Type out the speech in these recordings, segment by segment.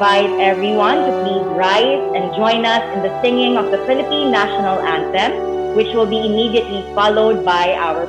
invite everyone to please rise and join us in the singing of the Philippine National Anthem, which will be immediately followed by our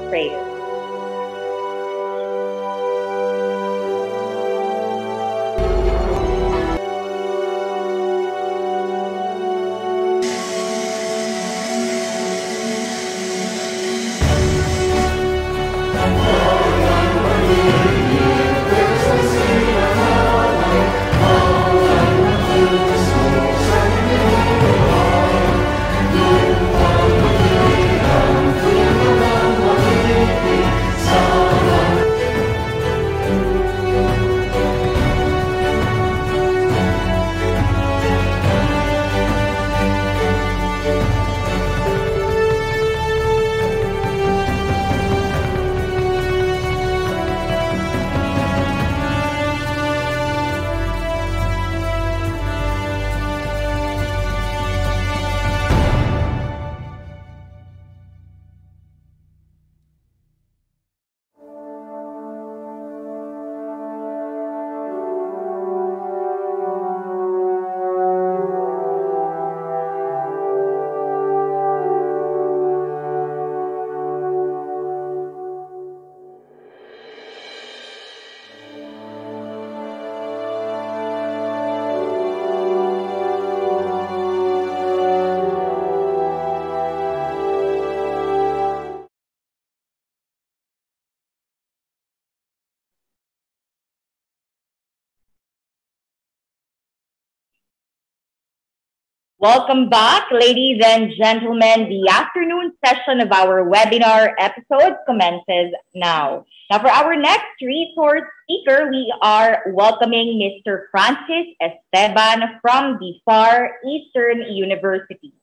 Welcome back, ladies and gentlemen. The afternoon session of our webinar episode commences now. Now, for our next resource speaker, we are welcoming Mr. Francis Esteban from the Far Eastern University.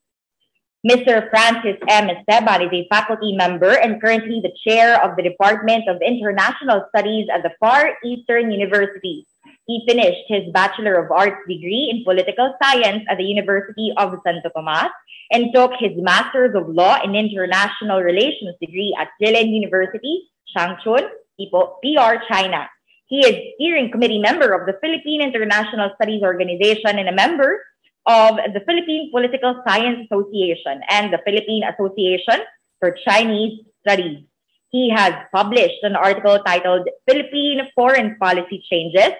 Mr. Francis M. Esteban is a faculty member and currently the chair of the Department of International Studies at the Far Eastern University. He finished his Bachelor of Arts degree in Political Science at the University of Santo Tomas and took his Master's of Law in International Relations degree at Jilin University, Changchun, PR, China. He is steering committee member of the Philippine International Studies Organization and a member of the Philippine Political Science Association and the Philippine Association for Chinese Studies. He has published an article titled Philippine Foreign Policy Changes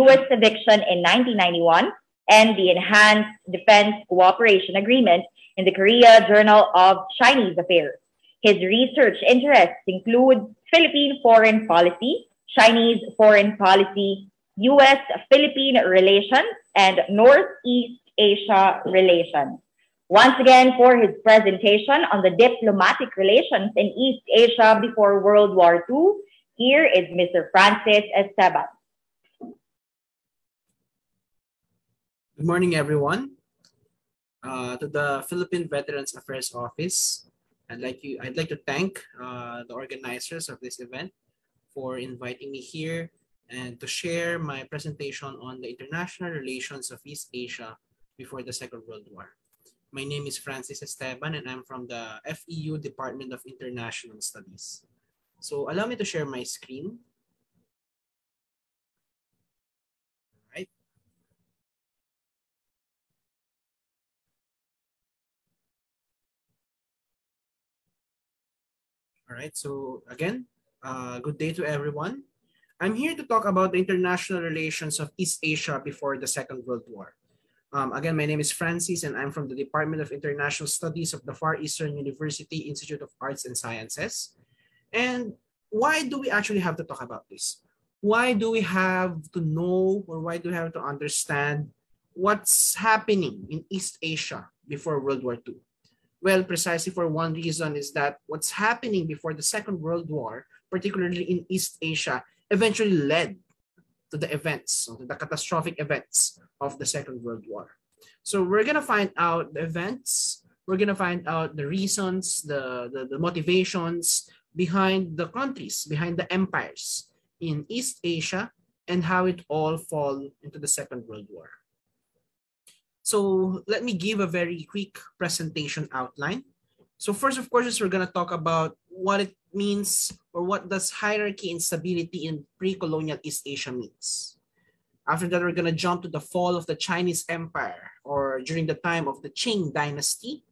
U.S. eviction in 1991, and the Enhanced Defense Cooperation Agreement in the Korea Journal of Chinese Affairs. His research interests include Philippine foreign policy, Chinese foreign policy, U.S. Philippine relations, and Northeast Asia relations. Once again, for his presentation on the diplomatic relations in East Asia before World War II, here is Mr. Francis Esteban. Good morning, everyone. Uh, to the Philippine Veterans Affairs Office, I'd like you. I'd like to thank uh, the organizers of this event for inviting me here and to share my presentation on the international relations of East Asia before the Second World War. My name is Francis Esteban, and I'm from the FEU Department of International Studies. So allow me to share my screen. All right, so again, uh, good day to everyone. I'm here to talk about the international relations of East Asia before the Second World War. Um, again, my name is Francis and I'm from the Department of International Studies of the Far Eastern University Institute of Arts and Sciences. And why do we actually have to talk about this? Why do we have to know or why do we have to understand what's happening in East Asia before World War II? Well, precisely for one reason is that what's happening before the Second World War, particularly in East Asia, eventually led to the events, to the catastrophic events of the Second World War. So we're going to find out the events, we're going to find out the reasons, the, the, the motivations behind the countries, behind the empires in East Asia, and how it all fall into the Second World War. So let me give a very quick presentation outline. So first, of course, we're going to talk about what it means or what does hierarchy and stability in pre-colonial East Asia means. After that, we're going to jump to the fall of the Chinese Empire or during the time of the Qing dynasty,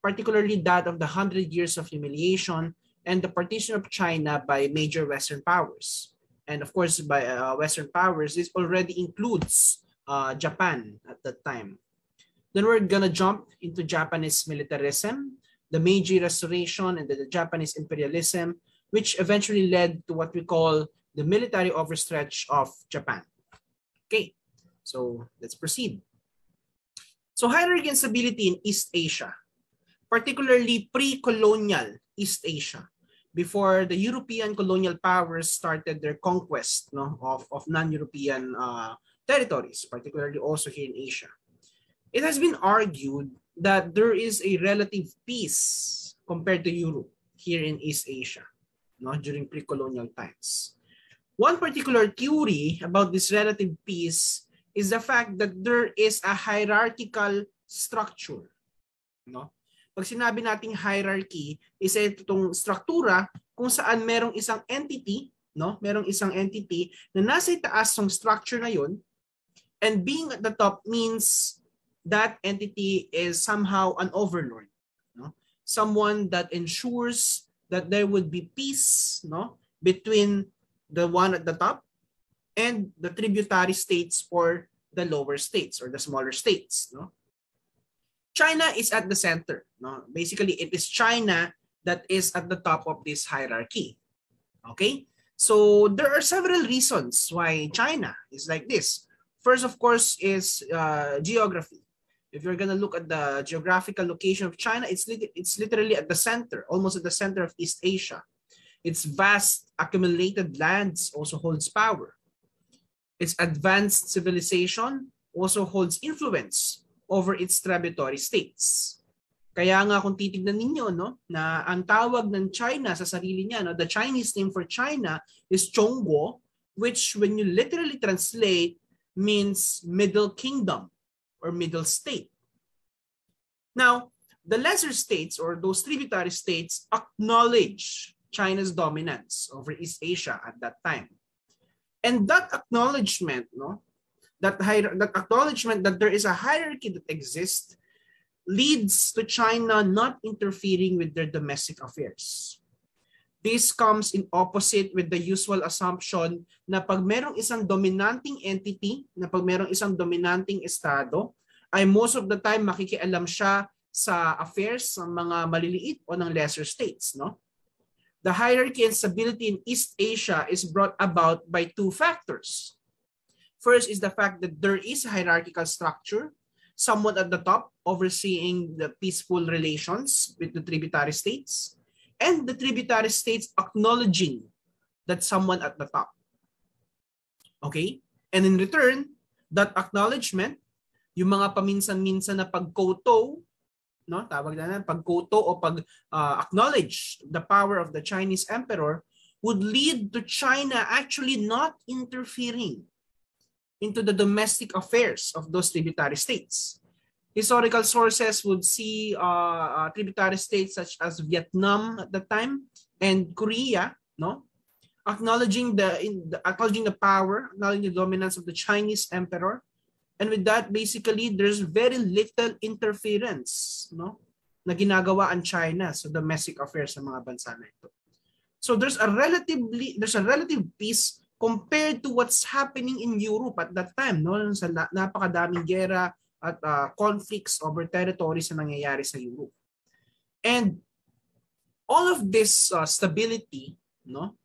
particularly that of the Hundred Years of Humiliation and the partition of China by major Western powers. And of course, by uh, Western powers, this already includes uh, Japan at that time. Then we're going to jump into Japanese militarism, the Meiji Restoration, and the, the Japanese imperialism, which eventually led to what we call the military overstretch of Japan. Okay, so let's proceed. So hierarchy and stability in East Asia, particularly pre-colonial East Asia, before the European colonial powers started their conquest no, of, of non-European uh, territories, particularly also here in Asia. It has been argued that there is a relative peace compared to Europe here in East Asia no, during pre-colonial times. One particular theory about this relative peace is the fact that there is a hierarchical structure. No? Pag sinabi nating hierarchy, isa itong struktura kung saan merong isang entity, no? Merong isang entity na nasa itaas ng structure na yun and being at the top means that entity is somehow an overlord, no? Someone that ensures that there would be peace, no, between the one at the top and the tributary states or the lower states or the smaller states no? China is at the center no? Basically it is china that is at the top of this hierarchy okay? So there are several reasons why china is like this. First of course is uh, geography if you're going to look at the geographical location of china it's lit- it's literally at the center almost at the center of east asia its vast accumulated lands also holds power. Its advanced civilization also holds influence over its tributary states. Kaya nga kung titignan ninyo no na ang tawag ng China sa sarili niya no the Chinese name for China is Zhongguo which when you literally translate means middle kingdom or middle state. Now, the lesser states or those tributary states acknowledge China's dominance over East Asia at that time. And that acknowledgement, no, that, that acknowledgement that there is a hierarchy that exists leads to China not interfering with their domestic affairs. This comes in opposite with the usual assumption na pag merong isang dominanting entity, na pag merong isang dominanting estado, ay most of the time makikialam siya sa affairs ng mga maliliit o ng lesser states, no? the hierarchy and stability in East Asia is brought about by two factors. First is the fact that there is a hierarchical structure, someone at the top overseeing the peaceful relations with the tributary states, and the tributary states acknowledging that someone at the top. Okay? And in return, that acknowledgement, yung mga paminsan-minsan na pagkoto no tawag na pag pagkoto o pag uh, acknowledge the power of the Chinese emperor would lead to China actually not interfering into the domestic affairs of those tributary states. Historical sources would see uh, uh, tributary states such as Vietnam at the time and Korea, no, acknowledging the, in, the acknowledging the power, acknowledging the dominance of the Chinese emperor, And with that, basically, there's very little interference no, na ginagawa ang China sa domestic affairs ng mga bansa na ito. So there's a relatively there's a relative peace compared to what's happening in Europe at that time, no? Sa napakadaming gera at uh, conflicts over territories na nangyayari sa Europe. And all of this uh, stability, no?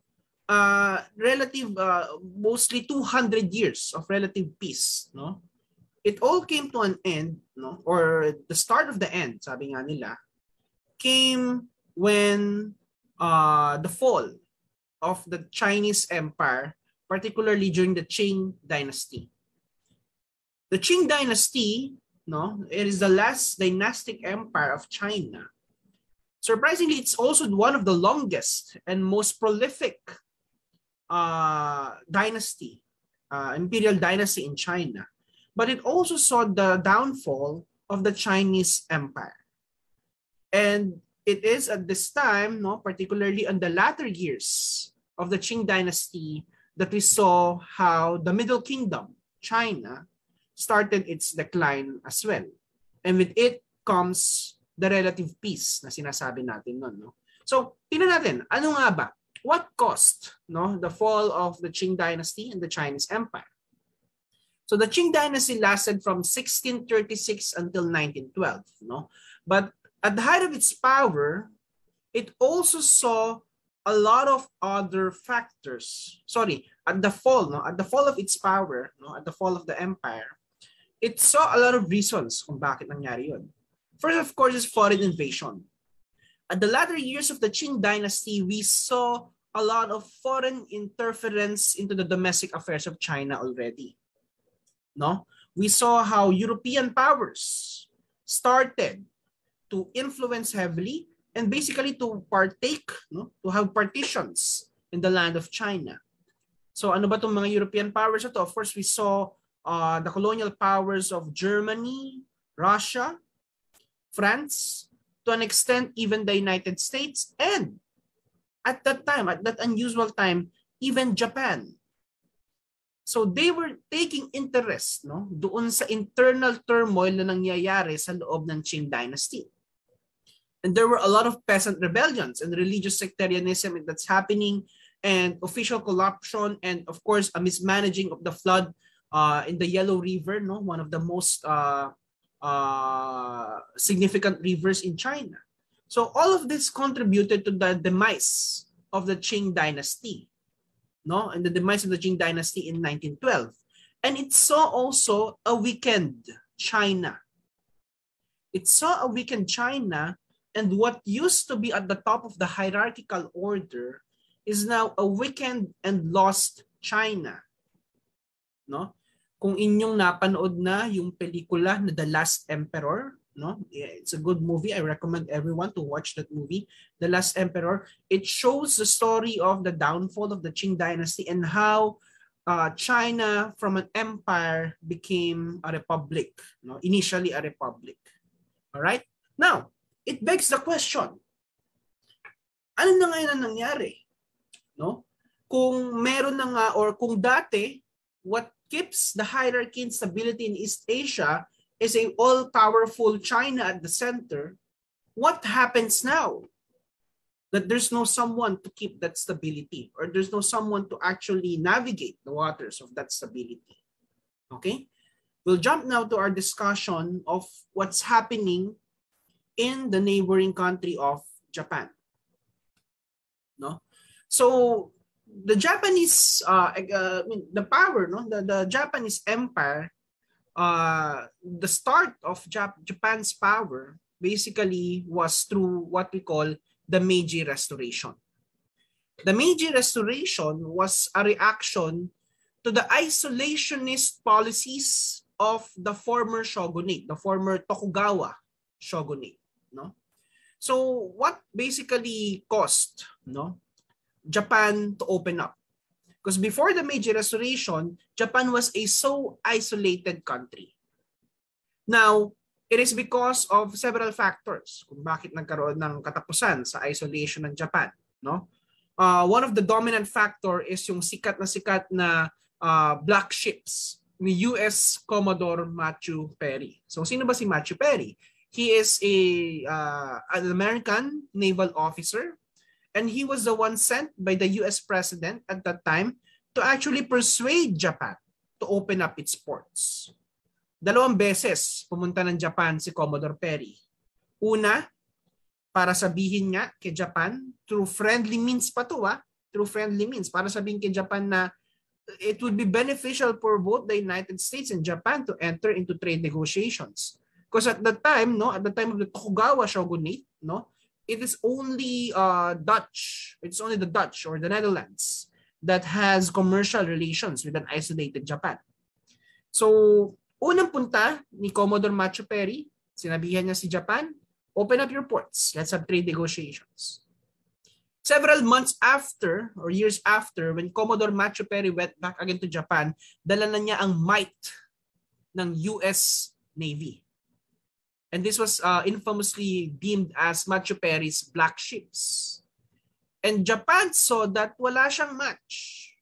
Uh, relative uh, mostly 200 years of relative peace, no? it all came to an end, no? or the start of the end, sabi nga nila, came when uh, the fall of the Chinese Empire, particularly during the Qing Dynasty. The Qing Dynasty, no, it is the last dynastic empire of China. Surprisingly, it's also one of the longest and most prolific uh, dynasty, uh, imperial dynasty in China but it also saw the downfall of the Chinese Empire. And it is at this time, no, particularly in the latter years of the Qing dynasty, that we saw how the Middle Kingdom China started its decline as well. And with it comes the relative peace na sinasabi natin nun. No? So, tingnan natin, ano nga ba? What caused no, the fall of the Qing dynasty and the Chinese Empire? So the Qing dynasty lasted from 1636 until 1912. No? But at the height of its power, it also saw a lot of other factors. Sorry, at the fall, no, at the fall of its power, no, at the fall of the empire, it saw a lot of reasons kung bakit nangyari yun. First, of course, is foreign invasion. At the latter years of the Qing dynasty, we saw a lot of foreign interference into the domestic affairs of China already. No? We saw how European powers started to influence heavily and basically to partake, no? to have partitions in the land of China. So ano ba itong mga European powers ito? Of course, we saw uh, the colonial powers of Germany, Russia, France, to an extent even the United States, and at that time, at that unusual time, even Japan. So they were taking interest no, doon sa internal turmoil na nangyayari sa loob ng Qing dynasty. And there were a lot of peasant rebellions and religious sectarianism that's happening and official corruption and of course a mismanaging of the flood uh, in the Yellow River, no, one of the most uh, uh, significant rivers in China. So all of this contributed to the demise of the Qing dynasty, no, and the demise of the Qing dynasty in 1912. And it saw also a weakened China. It saw a weakened China, and what used to be at the top of the hierarchical order is now a weakened and lost China. No? Kung inyong napanood na yung pelikula na The Last Emperor, no? It's a good movie. I recommend everyone to watch that movie, The Last Emperor. It shows the story of the downfall of the Qing dynasty and how uh, China from an empire became a republic, no? Initially a republic. All right? Now, it begs the question. Ano na ngayon ang nangyari? No? Kung meron na nga or kung dati what keeps the hierarchy and stability in East Asia is a all-powerful China at the center, what happens now? That there's no someone to keep that stability or there's no someone to actually navigate the waters of that stability. Okay? We'll jump now to our discussion of what's happening in the neighboring country of Japan. No? So the Japanese uh, uh, the power no? The, the Japanese empire uh the start of Jap- Japan's power basically was through what we call the Meiji restoration. The Meiji restoration was a reaction to the isolationist policies of the former shogunate the former Tokugawa shogunate no? So what basically caused no Japan to open up. Because before the Meiji Restoration, Japan was a so isolated country. Now, it is because of several factors kung bakit nagkaroon ng katapusan sa isolation ng Japan. No? Uh, one of the dominant factor is yung sikat na sikat na uh, black ships ni US Commodore Matthew Perry. So sino ba si Matthew Perry? He is a uh, an American naval officer And he was the one sent by the US president at that time to actually persuade Japan to open up its ports. Dalawang beses pumunta ng Japan si Commodore Perry. Una, para sabihin nga kay Japan, through friendly means pa to ah, through friendly means, para sabihin kay Japan na it would be beneficial for both the United States and Japan to enter into trade negotiations. Because at that time, no, at the time of the Tokugawa shogunate, no, it is only uh, Dutch, it's only the Dutch or the Netherlands that has commercial relations with an isolated Japan. So, unang punta ni Commodore Machu Perry, sinabihan niya si Japan, open up your ports, let's have trade negotiations. Several months after or years after, when Commodore Machu Perry went back again to Japan, dala na niya ang might ng US Navy. And this was uh, infamously deemed as Matthew Perry's black ships. And Japan saw that wala siyang match.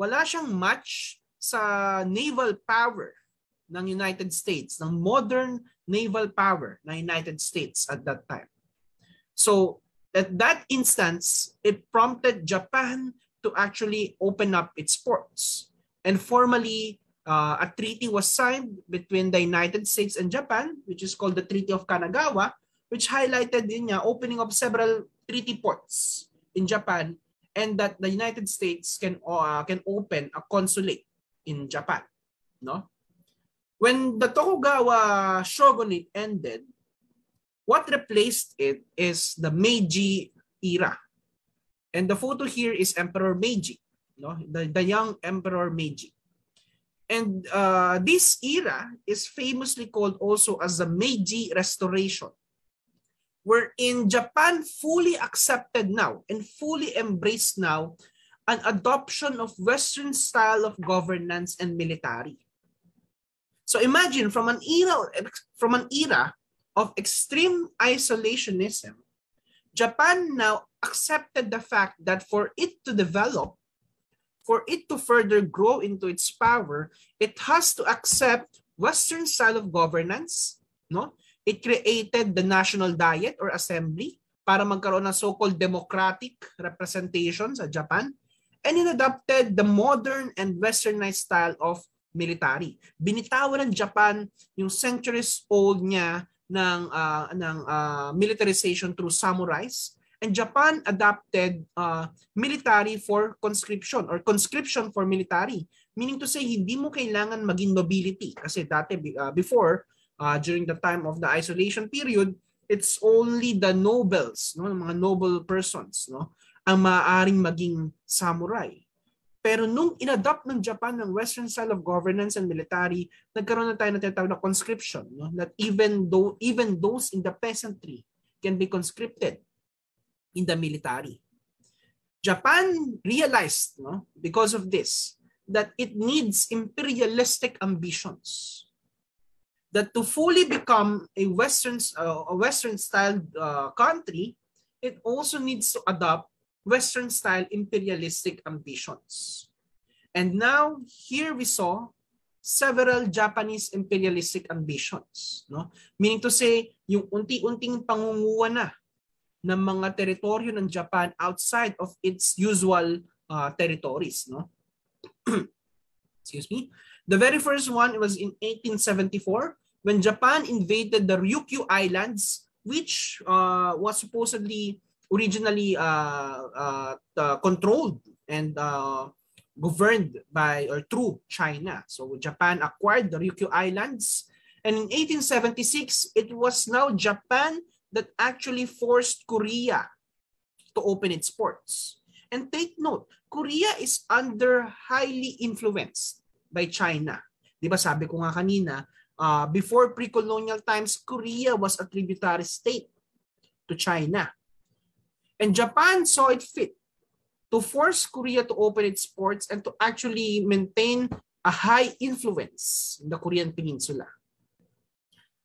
Wala siyang match sa naval power ng United States, ng modern naval power ng United States at that time. So at that instance, it prompted Japan to actually open up its ports. And formally, uh, a treaty was signed between the United States and Japan, which is called the Treaty of Kanagawa, which highlighted niya opening of several treaty ports in Japan and that the United States can uh, can open a consulate in Japan, no? When the Tokugawa shogunate ended, what replaced it is the Meiji era. And the photo here is Emperor Meiji, no? The, the young Emperor Meiji. And uh, this era is famously called also as the Meiji Restoration wherein Japan fully accepted now and fully embraced now an adoption of Western style of governance and military. So imagine from an era from an era of extreme isolationism, Japan now accepted the fact that for it to develop, for it to further grow into its power, it has to accept Western style of governance, no? It created the National Diet or Assembly para magkaroon ng so-called democratic representation sa Japan. And it adopted the modern and westernized style of military. Binitawan ng Japan yung centuries old niya ng uh, ng uh, militarization through samurais and Japan adopted uh, military for conscription or conscription for military meaning to say hindi mo kailangan maging nobility kasi dati uh, before uh, during the time of the isolation period, it's only the nobles, no, mga noble persons, no, ang maaaring maging samurai. Pero nung inadopt ng Japan ng Western style of governance and military, nagkaroon na tayo ng tinatawag na conscription, no? that even though even those in the peasantry can be conscripted in the military. Japan realized, no, because of this, that it needs imperialistic ambitions that to fully become a Western, uh, a Western style uh, country, it also needs to adopt Western style imperialistic ambitions. And now here we saw several Japanese imperialistic ambitions, no? Meaning to say, yung unti-unting pangunguha na ng mga teritoryo ng Japan outside of its usual uh, territories, no? Excuse me. The very first one was in 1874 when Japan invaded the Ryukyu Islands, which uh, was supposedly originally uh, uh, controlled and uh, governed by or through China. So Japan acquired the Ryukyu Islands. And in 1876, it was now Japan that actually forced Korea to open its ports. And take note, Korea is under highly influenced by China. Di ba sabi ko nga kanina, uh, before pre-colonial times, Korea was a tributary state to China. And Japan saw it fit to force Korea to open its ports and to actually maintain a high influence in the Korean Peninsula.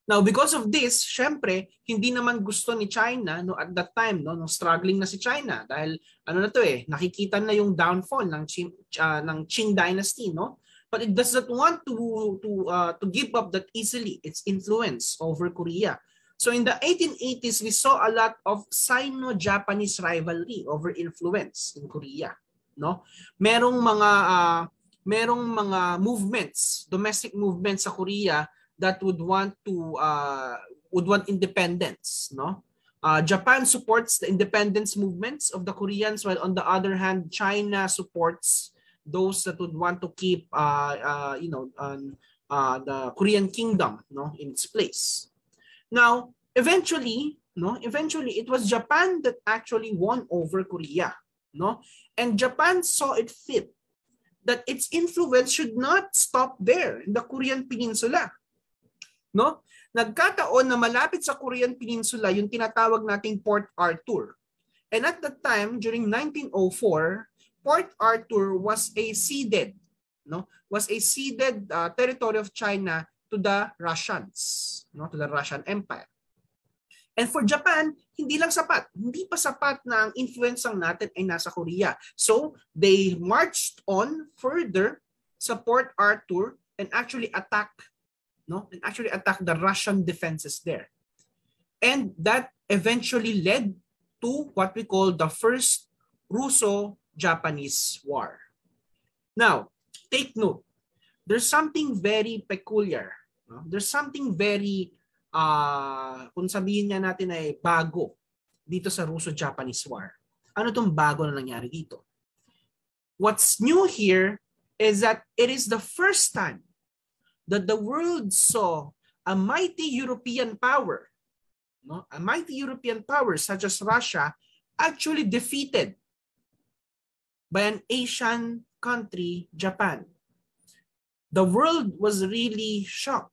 Now, because of this, syempre, hindi naman gusto ni China no at that time no, no struggling na si China dahil ano na to eh, nakikita na yung downfall ng Qing, uh, ng Qing dynasty, no? but it does not want to to uh, to give up that easily its influence over Korea. So in the 1880s, we saw a lot of Sino-Japanese rivalry over influence in Korea. No, merong mga uh, merong mga movements, domestic movements sa Korea that would want to uh, would want independence. No, uh, Japan supports the independence movements of the Koreans, while on the other hand, China supports those that would want to keep uh, uh, you know um, uh, the Korean kingdom no in its place. Now, eventually, no, eventually it was Japan that actually won over Korea, no, and Japan saw it fit that its influence should not stop there in the Korean Peninsula. No? Nagkataon na malapit sa Korean Peninsula yung tinatawag nating Port Arthur. And at that time, during 1904, Port Arthur was a ceded, no? Was a ceded uh, territory of China to the Russians, no? To the Russian Empire. And for Japan, hindi lang sapat. Hindi pa sapat na ang influence natin ay nasa Korea. So, they marched on further sa Port Arthur and actually attack no and actually attack the Russian defenses there. And that eventually led to what we call the first Russo-Japanese War. Now, take note. There's something very peculiar. No? There's something very, uh, kung sabihin niya natin ay bago dito sa Russo-Japanese War. Ano tong bago na nangyari dito? What's new here is that it is the first time that the world saw a mighty European power, no? a mighty European power such as Russia, actually defeated by an Asian country, Japan. The world was really shocked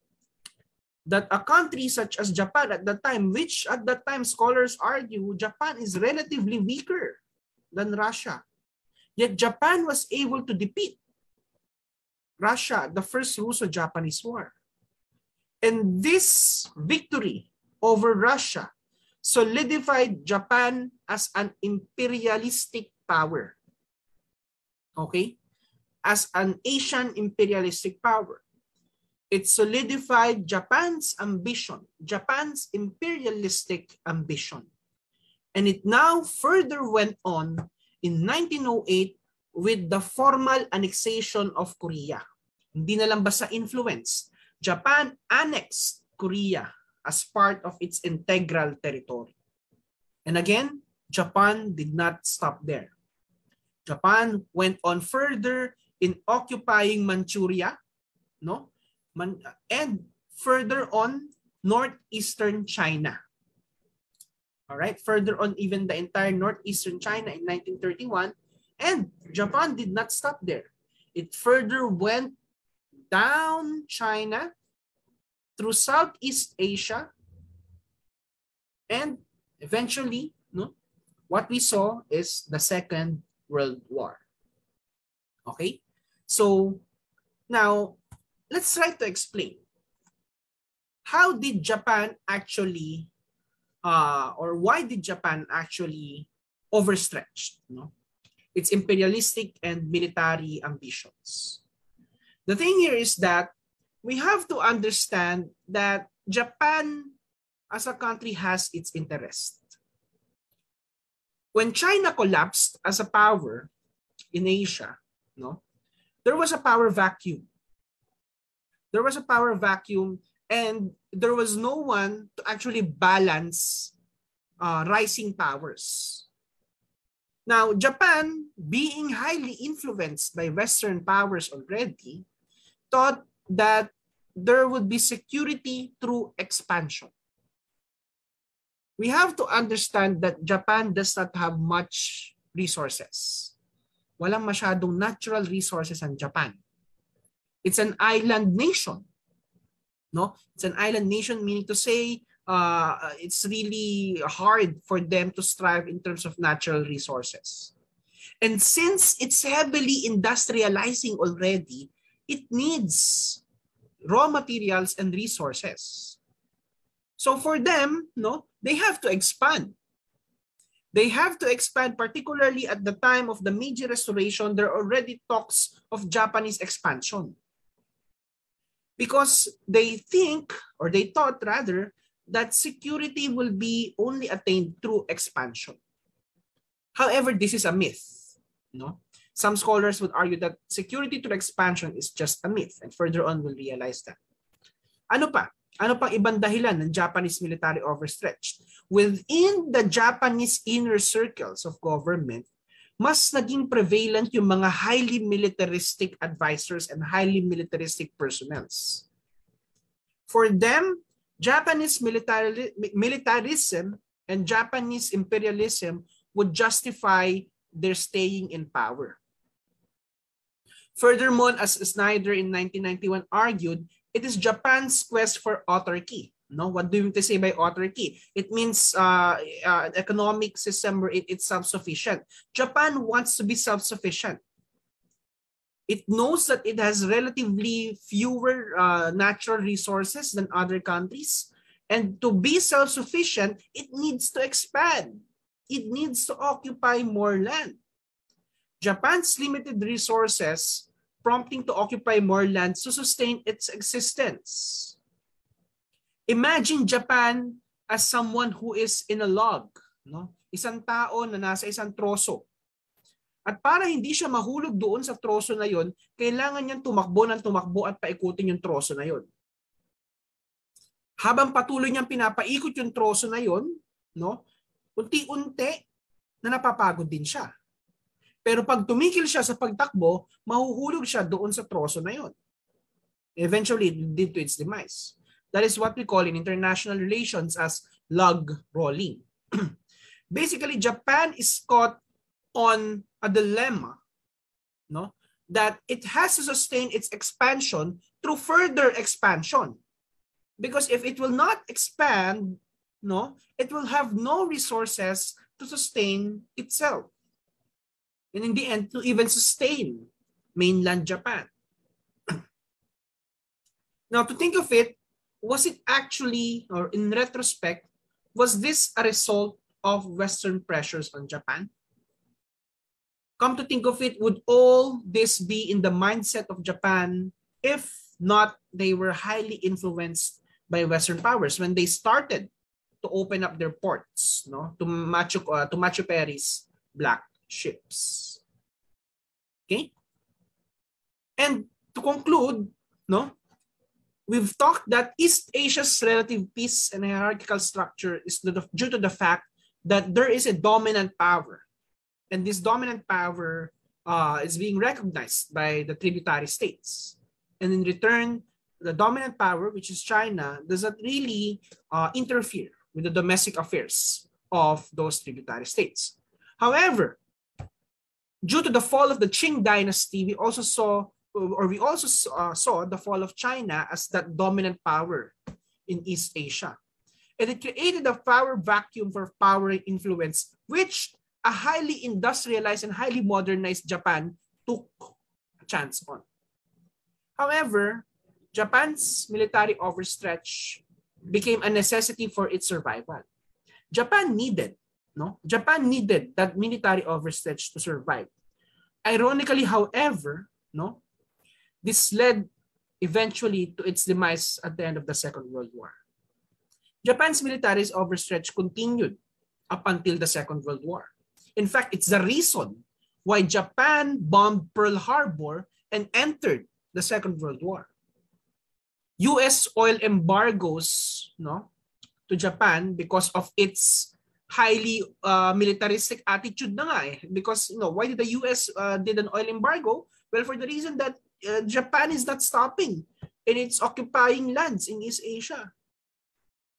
that a country such as Japan at that time, which at that time scholars argue Japan is relatively weaker than Russia. Yet Japan was able to defeat Russia, the first Russo-Japanese War. And this victory over Russia solidified Japan as an imperialistic power. Okay? As an Asian imperialistic power. It solidified Japan's ambition, Japan's imperialistic ambition. And it now further went on in 1908 with the formal annexation of Korea. Hindi na lang basta influence. Japan annexed Korea as part of its integral territory. And again, Japan did not stop there. Japan went on further in occupying Manchuria, no? Man and further on northeastern China. All right, further on even the entire northeastern China in 1931 and Japan did not stop there. It further went down China through Southeast Asia and eventually no what we saw is the second world war. Okay? So now let's try to explain. How did japan actually uh, or why did japan actually overstretch no? Its imperialistic and military ambitions the thing here is that we have to understand that Japan as a country has its interest. When China collapsed as a power in Asia, no, there was a power vacuum. There was a power vacuum and there was no one to actually balance uh, rising powers. Now, Japan, being highly influenced by Western powers already, thought that there would be security through expansion. We have to understand that Japan does not have much resources. Walang masyadong natural resources ang Japan. It's an island nation. No? It's an island nation meaning to say uh, it's really hard for them to strive in terms of natural resources. And since it's heavily industrializing already, it needs raw materials and resources. So for them, no, they have to expand. They have to expand, particularly at the time of the Meiji Restoration, there are already talks of Japanese expansion. Because they think, or they thought rather, that security will be only attained through expansion. However, this is a myth. No? Some scholars would argue that security through expansion is just a myth and further on we'll realize that. Ano pa? Ano pang ibang dahilan ng Japanese military overstretched? Within the Japanese inner circles of government, mas naging prevalent yung mga highly militaristic advisors and highly militaristic personnels. For them, Japanese militarism and Japanese imperialism would justify their staying in power. Furthermore, as Snyder in 1991 argued, it is Japan's quest for autarky. No, what do you say by autarky? It means uh, uh, economic system where it, it's self-sufficient. Japan wants to be self-sufficient. It knows that it has relatively fewer uh, natural resources than other countries. And to be self-sufficient, it needs to expand. It needs to occupy more land. Japan's limited resources prompting to occupy more land to sustain its existence. Imagine Japan as someone who is in a log, no? Isang tao na nasa isang troso. At para hindi siya mahulog doon sa troso na yon, kailangan niyang tumakbo ng tumakbo at paikutin yung troso na yon. Habang patuloy niyang pinapaikot yung troso na yon, no? Unti-unti na napapagod din siya. Pero pag tumikil siya sa pagtakbo, mahuhulog siya doon sa troso na yon. Eventually, it lead to its demise. That is what we call in international relations as log rolling. Basically, Japan is caught on a dilemma no that it has to sustain its expansion through further expansion because if it will not expand no it will have no resources to sustain itself and in the end to even sustain mainland japan. Now to think of it was it actually or in retrospect was this a result of western pressures on japan? Come to think of it, would all this be in the mindset of Japan if not they were highly influenced by Western powers when they started to open up their ports no, to Matthew, uh, to Matthew Perry's black ships? Okay? And to conclude, no, we've talked that East Asia's relative peace and hierarchical structure is due to the fact that there is a dominant power and this dominant power uh, is being recognized by the tributary states. And in return, the dominant power, which is China, does not really uh, interfere with the domestic affairs of those tributary states. However, due to the fall of the Qing dynasty, we also saw, or we also uh, saw the fall of China as that dominant power in East Asia. And it created a power vacuum for power and influence, which a highly industrialized and highly modernized Japan took a chance on. However, Japan's military overstretch became a necessity for its survival. Japan needed, no? Japan needed that military overstretch to survive. Ironically, however, no, this led eventually to its demise at the end of the Second World War. Japan's military overstretch continued up until the Second World War. In fact, it's the reason why Japan bombed Pearl Harbor and entered the Second World War. US oil embargoes no, to Japan because of its highly uh, militaristic attitude na nga eh. Because, you know, why did the US uh, did an oil embargo? Well, for the reason that uh, Japan is not stopping and it's occupying lands in East Asia.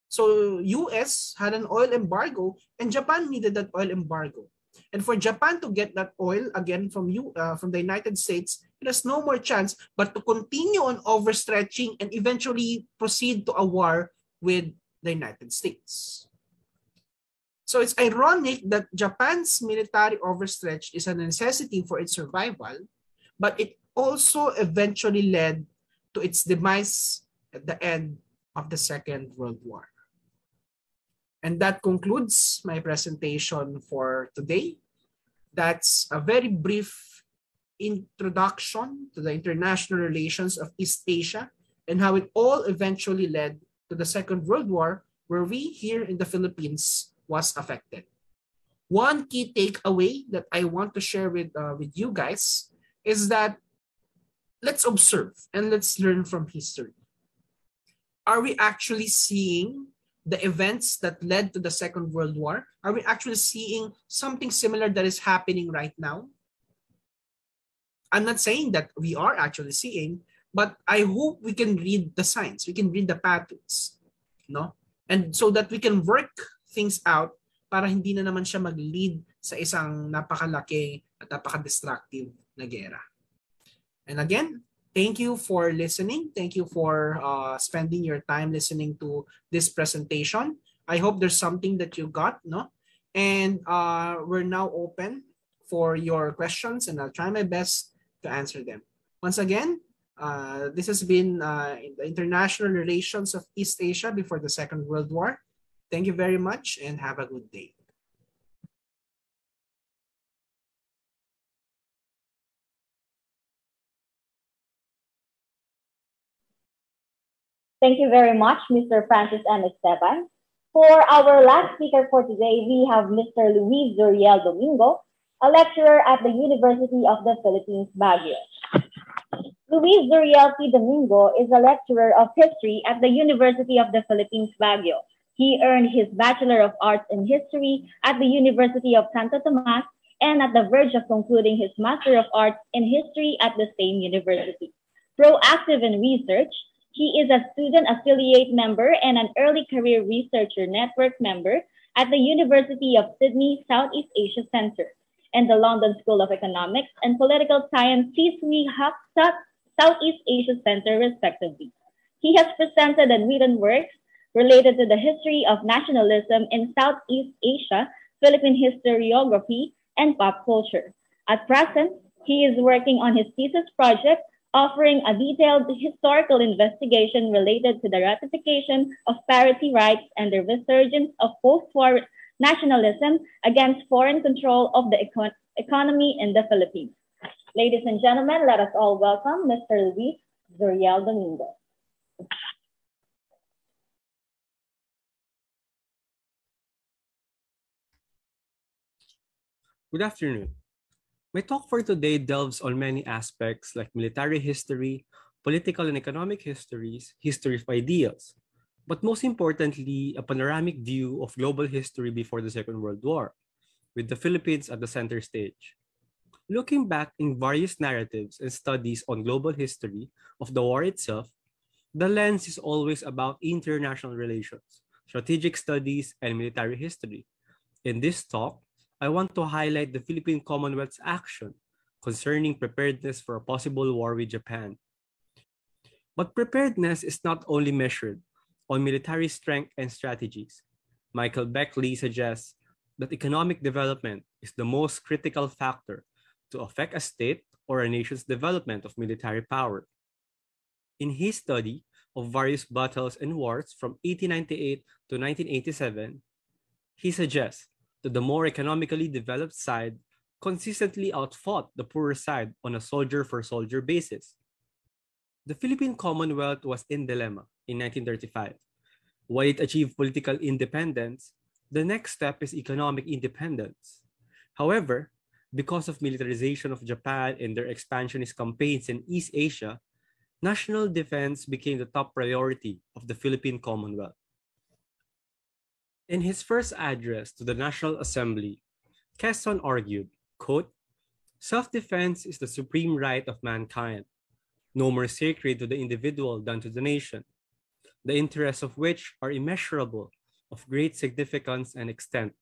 So US had an oil embargo and Japan needed that oil embargo. And for Japan to get that oil again from you uh, from the United States, it has no more chance but to continue on overstretching and eventually proceed to a war with the United States. So it's ironic that Japan's military overstretch is a necessity for its survival, but it also eventually led to its demise at the end of the Second World War. And that concludes my presentation for today. That's a very brief introduction to the international relations of East Asia and how it all eventually led to the Second World War, where we here in the Philippines was affected. One key takeaway that I want to share with, uh, with you guys is that let's observe and let's learn from history. Are we actually seeing the events that led to the Second World War? Are we actually seeing something similar that is happening right now? I'm not saying that we are actually seeing, but I hope we can read the signs, we can read the patterns, no? And so that we can work things out para hindi na naman siya mag-lead sa isang napakalaki at napaka-destructive na gera. And again, thank you for listening. Thank you for uh, spending your time listening to this presentation. I hope there's something that you got, no? And uh, we're now open for your questions and I'll try my best to answer them. Once again, uh, this has been uh, the international relations of East Asia before the Second World War. Thank you very much and have a good day. Thank you very much, Mr. Francis M. Esteban. For our last speaker for today, we have Mr. Luis Zuriel Domingo, a lecturer at the University of the Philippines, Baguio. Luis Zuriel P. Domingo is a lecturer of history at the University of the Philippines, Baguio. He earned his Bachelor of Arts in History at the University of Santo Tomas and at the verge of concluding his Master of Arts in History at the same university. Proactive in research, he is a student affiliate member and an early career researcher network member at the University of Sydney Southeast Asia Center and the London School of Economics and Political Science C3 Southeast Asia Center, respectively. He has presented and written works related to the history of nationalism in Southeast Asia, Philippine historiography, and pop culture. At present, he is working on his thesis project offering a detailed historical investigation related to the ratification of parity rights and the resurgence of post-war nationalism against foreign control of the econ economy in the Philippines. Ladies and gentlemen, let us all welcome Mr. Luis Zuriel Domingo. Good afternoon. My talk for today delves on many aspects like military history, political and economic histories, history of ideals, but most importantly, a panoramic view of global history before the Second World War, with the Philippines at the center stage. Looking back in various narratives and studies on global history of the war itself, the lens is always about international relations, strategic studies, and military history. In this talk, I want to highlight the Philippine Commonwealth's action concerning preparedness for a possible war with Japan. But preparedness is not only measured on military strength and strategies. Michael Beckley suggests that economic development is the most critical factor to affect a state or a nation's development of military power. In his study of various battles and wars from 1898 to 1987, he suggests that the more economically developed side consistently outfought the poorer side on a soldier for soldier basis. The Philippine Commonwealth was in dilemma in 1935. While it achieved political independence, the next step is economic independence. However, because of militarization of Japan and their expansionist campaigns in East Asia, national defense became the top priority of the Philippine Commonwealth. In his first address to the National Assembly, Quezon argued, quote, Self-defense is the supreme right of mankind, no more sacred to the individual than to the nation, the interests of which are immeasurable, of great significance and extent.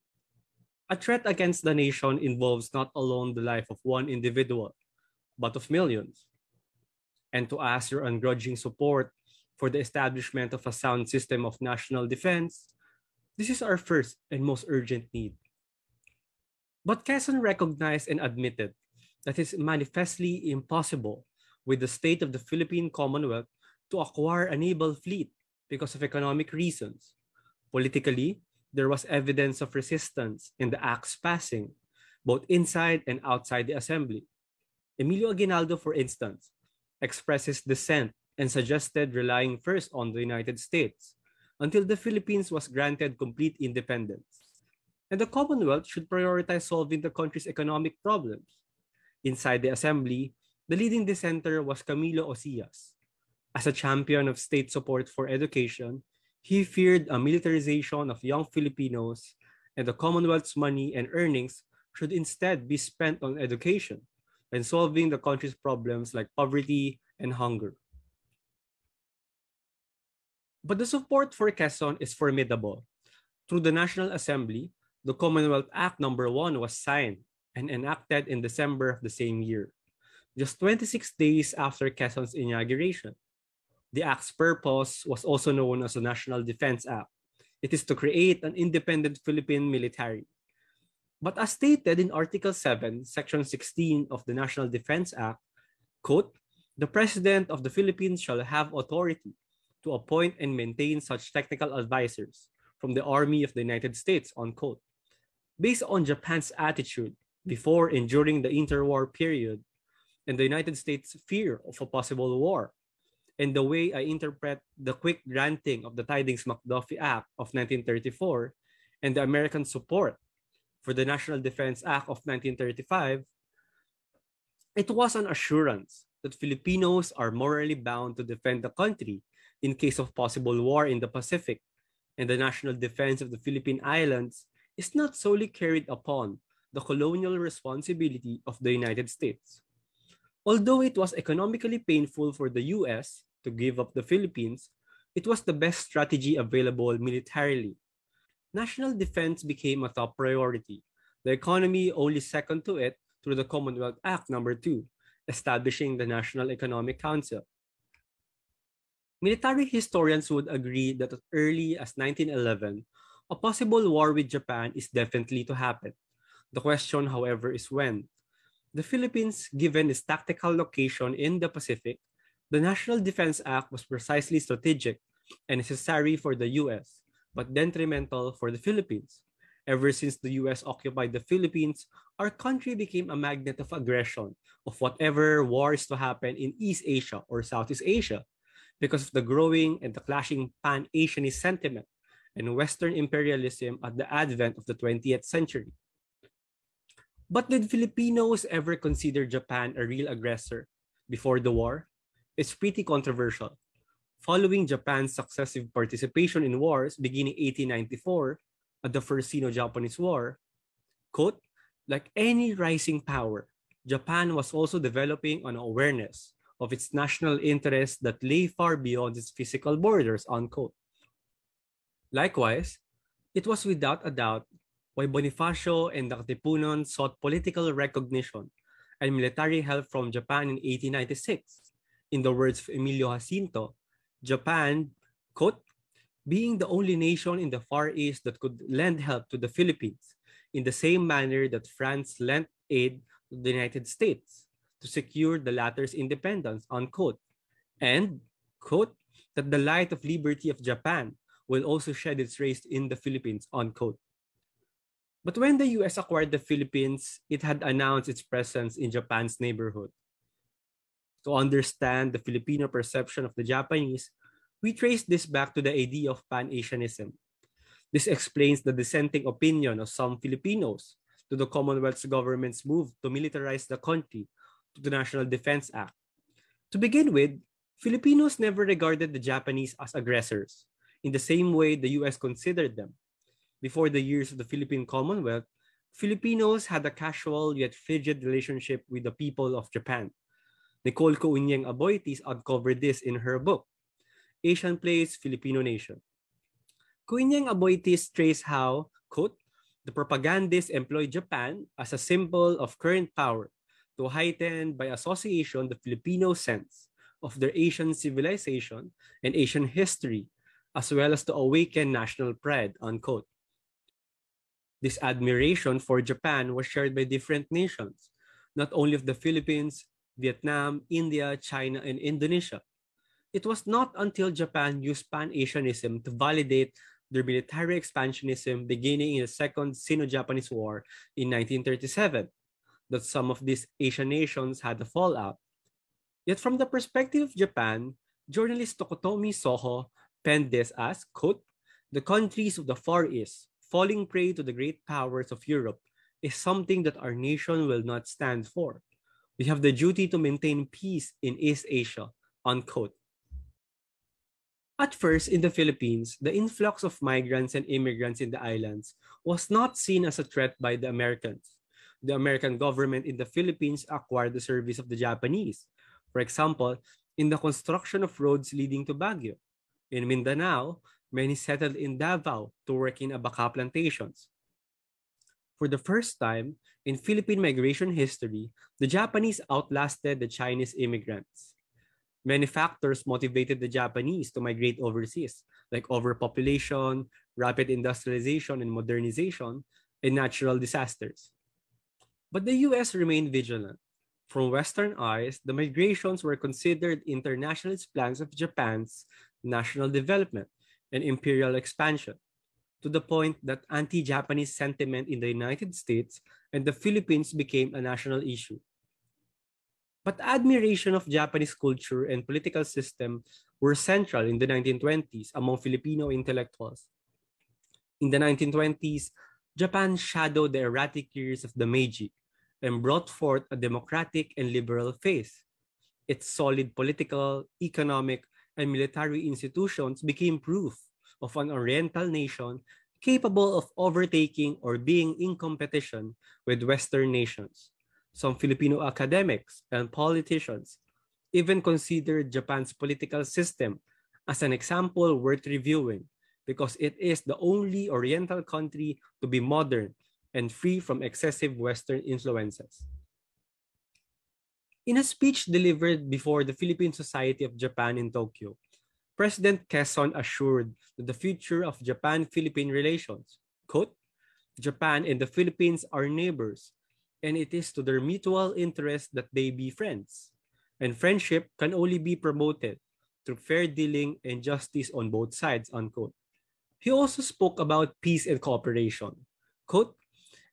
A threat against the nation involves not alone the life of one individual, but of millions. And to ask your ungrudging support for the establishment of a sound system of national defense this is our first and most urgent need. But Quezon recognized and admitted that it is manifestly impossible with the state of the Philippine Commonwealth to acquire a naval fleet because of economic reasons. Politically, there was evidence of resistance in the act's passing, both inside and outside the assembly. Emilio Aguinaldo, for instance, expresses dissent and suggested relying first on the United States until the Philippines was granted complete independence. And the Commonwealth should prioritize solving the country's economic problems. Inside the assembly, the leading dissenter was Camilo Osias. As a champion of state support for education, he feared a militarization of young Filipinos and the Commonwealth's money and earnings should instead be spent on education and solving the country's problems like poverty and hunger. But the support for Quezon is formidable. Through the National Assembly, the Commonwealth Act No. 1 was signed and enacted in December of the same year, just 26 days after Quezon's inauguration. The Act's purpose was also known as the National Defense Act. It is to create an independent Philippine military. But as stated in Article 7, Section 16 of the National Defense Act, quote, the President of the Philippines shall have authority to appoint and maintain such technical advisors from the Army of the United States, unquote. Based on Japan's attitude before and during the interwar period and the United States' fear of a possible war, and the way I interpret the quick granting of the Tydings McDuffie Act of 1934 and the American support for the National Defense Act of 1935, it was an assurance that Filipinos are morally bound to defend the country in case of possible war in the Pacific, and the national defense of the Philippine Islands is not solely carried upon the colonial responsibility of the United States. Although it was economically painful for the US to give up the Philippines, it was the best strategy available militarily. National defense became a top priority, the economy only second to it through the Commonwealth Act number 2, establishing the National Economic Council. Military historians would agree that as early as 1911, a possible war with Japan is definitely to happen. The question, however, is when. The Philippines, given its tactical location in the Pacific, the National Defense Act was precisely strategic and necessary for the US, but detrimental for the Philippines. Ever since the US occupied the Philippines, our country became a magnet of aggression of whatever war is to happen in East Asia or Southeast Asia because of the growing and the clashing pan-Asianist sentiment and Western imperialism at the advent of the 20th century. But did Filipinos ever consider Japan a real aggressor before the war? It's pretty controversial. Following Japan's successive participation in wars beginning 1894 at the First Sino-Japanese War, quote, like any rising power, Japan was also developing an awareness of its national interests that lay far beyond its physical borders, unquote. Likewise, it was without a doubt why Bonifacio and the sought political recognition and military help from Japan in 1896. In the words of Emilio Jacinto, Japan, quote, being the only nation in the Far East that could lend help to the Philippines in the same manner that France lent aid to the United States to secure the latter's independence, unquote. And, quote, that the light of liberty of Japan will also shed its rays in the Philippines, unquote. But when the US acquired the Philippines, it had announced its presence in Japan's neighborhood. To understand the Filipino perception of the Japanese, we trace this back to the idea of Pan-Asianism. This explains the dissenting opinion of some Filipinos to the Commonwealth's government's move to militarize the country to the National Defense Act. To begin with, Filipinos never regarded the Japanese as aggressors, in the same way the US considered them. Before the years of the Philippine Commonwealth, Filipinos had a casual yet frigid relationship with the people of Japan. Nicole CuUnjieng Aboitiz uncovered this in her book, Asian Place, Filipino Nation. CuUnjieng Aboitiz traced how, quote, the propagandists employed Japan as a symbol of current power to heighten by association the Filipino sense of their Asian civilization and Asian history, as well as to awaken national pride, unquote. This admiration for Japan was shared by different nations, not only of the Philippines, Vietnam, India, China, and Indonesia. It was not until Japan used Pan-Asianism to validate their military expansionism beginning in the Second Sino-Japanese War in 1937 that some of these Asian nations had a fallout. Yet from the perspective of Japan, journalist Tokutomi Soho penned this as, quote, the countries of the Far East falling prey to the great powers of Europe is something that our nation will not stand for. We have the duty to maintain peace in East Asia, unquote. At first, in the Philippines, the influx of migrants and immigrants in the islands was not seen as a threat by the Americans the American government in the Philippines acquired the service of the Japanese. For example, in the construction of roads leading to Baguio. In Mindanao, many settled in Davao to work in abaca plantations. For the first time in Philippine migration history, the Japanese outlasted the Chinese immigrants. Many factors motivated the Japanese to migrate overseas, like overpopulation, rapid industrialization and modernization, and natural disasters. But the US remained vigilant. From Western eyes, the migrations were considered internationalist plans of Japan's national development and imperial expansion, to the point that anti Japanese sentiment in the United States and the Philippines became a national issue. But admiration of Japanese culture and political system were central in the 1920s among Filipino intellectuals. In the 1920s, Japan shadowed the erratic years of the Meiji and brought forth a democratic and liberal phase. Its solid political, economic, and military institutions became proof of an Oriental nation capable of overtaking or being in competition with Western nations. Some Filipino academics and politicians even considered Japan's political system as an example worth reviewing because it is the only Oriental country to be modern and free from excessive Western influences. In a speech delivered before the Philippine Society of Japan in Tokyo, President Quezon assured that the future of Japan-Philippine relations, quote, Japan and the Philippines are neighbors, and it is to their mutual interest that they be friends. And friendship can only be promoted through fair dealing and justice on both sides, unquote. He also spoke about peace and cooperation. Quote,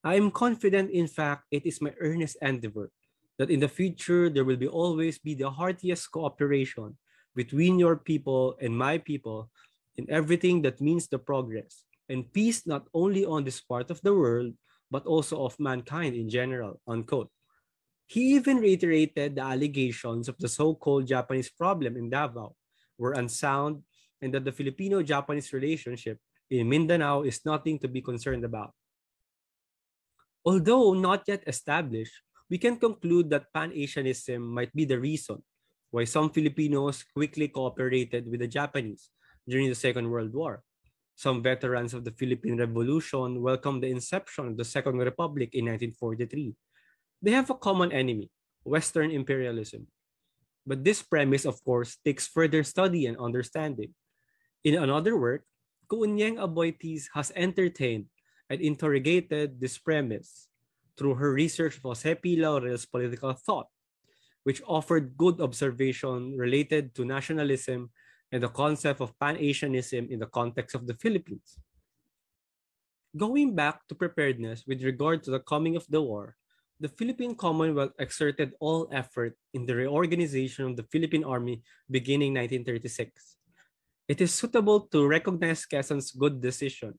I am confident, in fact, it is my earnest endeavor that in the future there will be always be the heartiest cooperation between your people and my people in everything that means the progress and peace not only on this part of the world, but also of mankind in general, unquote. He even reiterated the allegations of the so-called Japanese problem in Davao were unsound and that the Filipino-Japanese relationship in Mindanao is nothing to be concerned about. Although not yet established, we can conclude that Pan-Asianism might be the reason why some Filipinos quickly cooperated with the Japanese during the Second World War. Some veterans of the Philippine Revolution welcomed the inception of the Second Republic in 1943. They have a common enemy, Western imperialism. But this premise, of course, takes further study and understanding. In another work, CuUnjieng Aboitiz has entertained and interrogated this premise through her research of P. Laurel's political thought which offered good observation related to nationalism and the concept of Pan-Asianism in the context of the Philippines. Going back to preparedness with regard to the coming of the war, the Philippine Commonwealth exerted all effort in the reorganization of the Philippine Army beginning 1936. It is suitable to recognize Quezon's good decision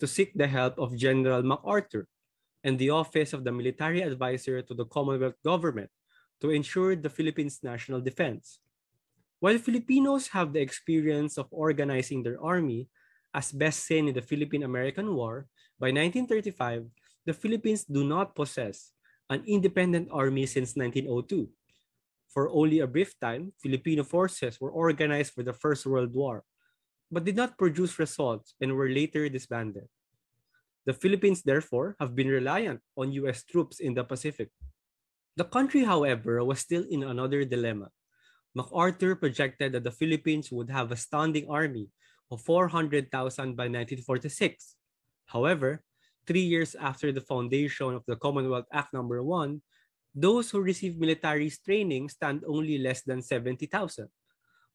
to seek the help of General MacArthur and the office of the military advisor to the Commonwealth government to ensure the Philippines' national defense. While Filipinos have the experience of organizing their army, as best seen in the Philippine-American War, by 1935, the Philippines do not possess an independent army since 1902. For only a brief time, Filipino forces were organized for the First World War, but did not produce results and were later disbanded. The Philippines, therefore, have been reliant on U.S. troops in the Pacific. The country, however, was still in another dilemma. MacArthur projected that the Philippines would have a standing army of 400,000 by 1946. However, three years after the foundation of the Commonwealth Act No. 1, those who received military training stand only less than 70,000.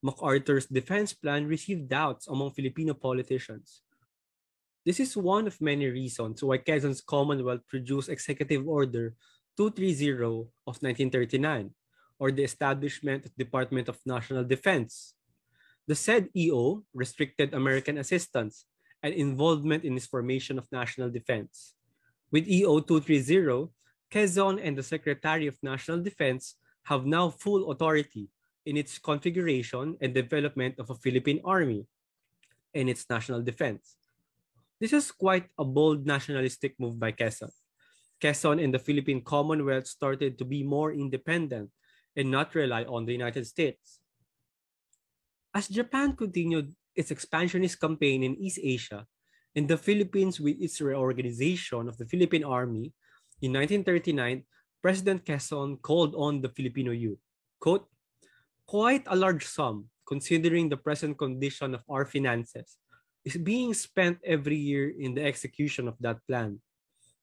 MacArthur's defense plan received doubts among Filipino politicians. This is one of many reasons why Quezon's Commonwealth produced Executive Order 230 of 1939, or the establishment of Department of National Defense. The said EO restricted American assistance and involvement in its formation of national defense. With EO 230, Quezon and the Secretary of National Defense have now full authority in its configuration and development of a Philippine army and its national defense. This is quite a bold nationalistic move by Quezon. Quezon and the Philippine Commonwealth started to be more independent and not rely on the United States. As Japan continued its expansionist campaign in East Asia, and the Philippines with its reorganization of the Philippine Army, in 1939, President Quezon called on the Filipino youth, quote, quite a large sum, considering the present condition of our finances, is being spent every year in the execution of that plan.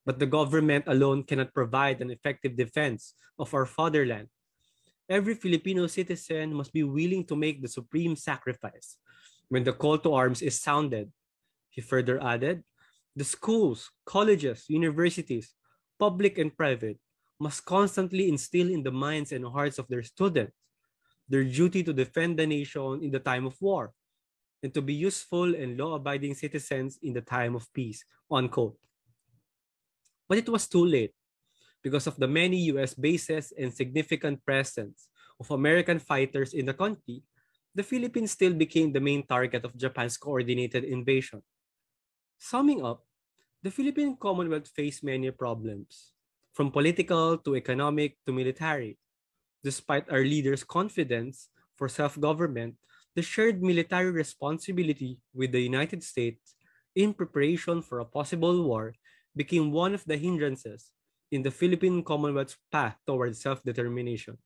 But the government alone cannot provide an effective defense of our fatherland. Every Filipino citizen must be willing to make the supreme sacrifice when the call to arms is sounded. He further added, the schools, colleges, universities, public and private, must constantly instill in the minds and hearts of their students their duty to defend the nation in the time of war and to be useful and law-abiding citizens in the time of peace, unquote. But it was too late because of the many US bases and significant presence of American fighters in the country, the Philippines still became the main target of Japan's coordinated invasion. Summing up, the Philippine Commonwealth faced many problems, from political to economic to military. Despite our leaders' confidence for self-government, the shared military responsibility with the United States in preparation for a possible war became one of the hindrances in the Philippine Commonwealth's path towards self-determination.